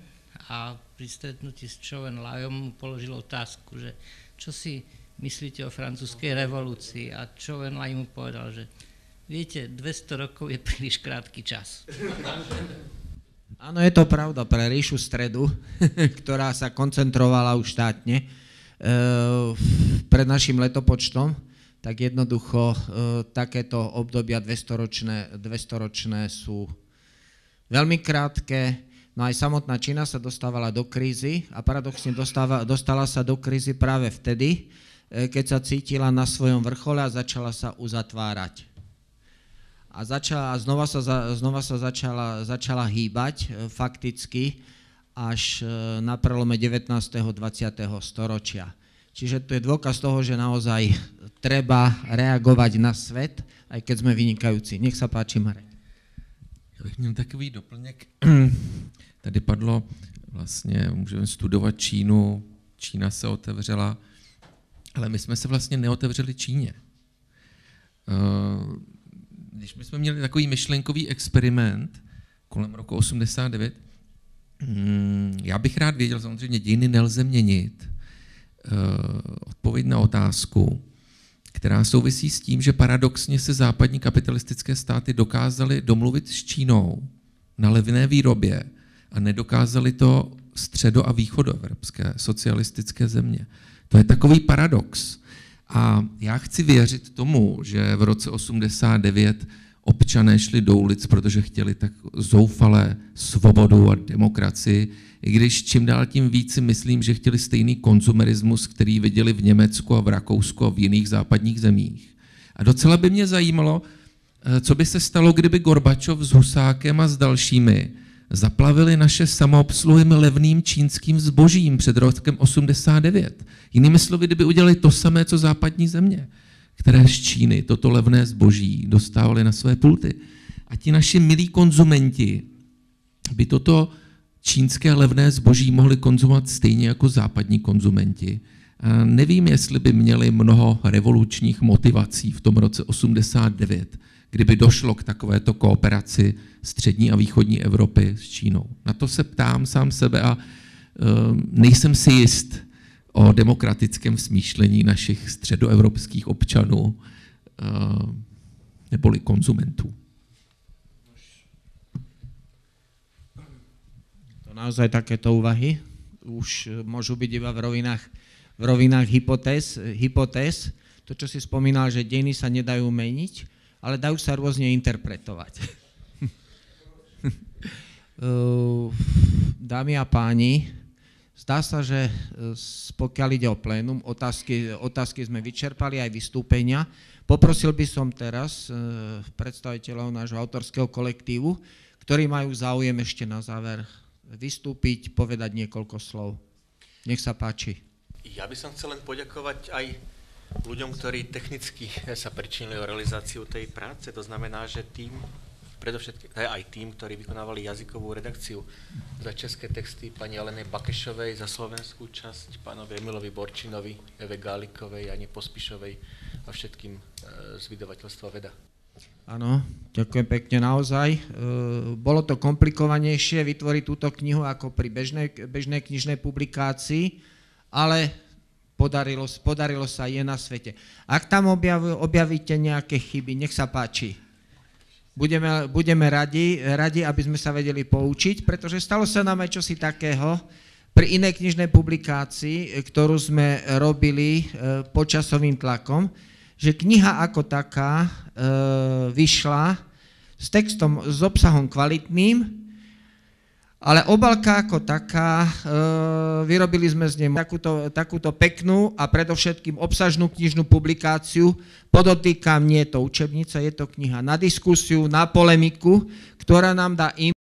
a pri stretnutí s Chou Lajom mu položil otázku, že čo si myslíte o francúzskej revolúcii a Chou Laj mu povedal, že viete, 200 rokov je príliš krátky čas. Áno, je to pravda pre ríšu stredu, ktorá sa koncentrovala už štátne e, pred našim letopočtom, tak jednoducho e, takéto obdobia 200-ročné, 200-ročné sú veľmi krátke, no aj samotná Čína sa dostávala do krízy a paradoxne dostáva, dostala sa do krízy práve vtedy, e, keď sa cítila na svojom vrchole a začala sa uzatvárať. A začala, znova sa, znova sa začala, začala hýbať e, fakticky až na prelome 19. 20. storočia. Čiže to je dôkaz toho, že naozaj treba reagovat na svět, aj keď jsme vynikající. Nech se páči, Marek. Já bych měl takový doplněk. Tady padlo, vlastně můžeme studovat Čínu, Čína se otevřela, ale my jsme se vlastně neotevřeli Číně. Eh, když my jsme měli takový myšlenkový experiment kolem roku 89, hm, já bych rád věděl, samozřejmě dějiny nelze měnit, odpověď na otázku, která souvisí s tím, že paradoxně se západní kapitalistické státy dokázaly domluvit s Čínou na levné výrobě a nedokázali to středo- a východoevropské socialistické země. To je takový paradox. A já chci věřit tomu, že v roce 89 občané šli do ulic, protože chtěli tak zoufalé svobodu a demokracii, i když čím dál tím víc myslím, že chtěli stejný konzumerismus, který viděli v Německu a v Rakousku a v jiných západních zemích. A docela by mě zajímalo, eh, co by se stalo, kdyby Gorbačov s Husákem a s dalšími zaplavili naše samoobsluhy levným čínským zbožím před rokem 89. Jinými slovy, kdyby udělali to samé, co západní země, které z Číny toto levné zboží dostávali na své pulty. A ti naši milí konzumenti by toto čínské levné zboží mohli konzumovat stejně jako západní konzumenti. A nevím, jestli by měli mnoho revolučních motivací v tom roce 89, kdyby došlo k takovéto kooperaci střední a východní Evropy s Čínou. Na to se ptám sám sebe a uh, nejsem si jist o demokratickém smýšlení našich středoevropských občanů uh, neboli konzumentů. naozaj takéto úvahy už e, môžu byť iba v rovinách, v rovinách hypotéz, hypotéz. To, čo si spomínal, že dejiny sa nedajú meniť, ale dajú sa rôzne interpretovať. Dámy a páni, Zdá sa, že pokiaľ ide o plénum, otázky, otázky sme vyčerpali, aj vystúpenia. Poprosil by som teraz predstaviteľov nášho autorského kolektívu, ktorí majú záujem ešte na záver vystúpiť, povedať niekoľko slov. Nech sa páči. Ja by som chcel len poďakovať aj ľuďom, ktorí technicky sa pričinili o realizáciu tej práce. To znamená, že tým predovšetkým aj tým, ktorí vykonávali jazykovú redakciu za české texty, pani Alene Bakešovej za slovenskú časť, pánovi Emilovi Borčinovi, Eve Gálikovej, Jane Pospišovej a všetkým e, z vydavateľstva Veda. Áno, ďakujem pekne naozaj. E, bolo to komplikovanejšie vytvoriť túto knihu ako pri bežnej, bežnej knižnej publikácii, ale podarilo, podarilo sa, je na svete. Ak tam objav, objavíte nejaké chyby, nech sa páči budeme, budeme radi, radi, aby sme sa vedeli poučiť, pretože stalo sa nám aj čosi takého pri inej knižnej publikácii, ktorú sme robili e, počasovým tlakom, že kniha ako taká e, vyšla s textom, s obsahom kvalitným, ale obalka ako taká, e, vyrobili sme z nej takúto, takúto peknú a predovšetkým obsažnú knižnú publikáciu. Podotýkam, nie je to učebnica, je to kniha na diskusiu, na polemiku, ktorá nám dá im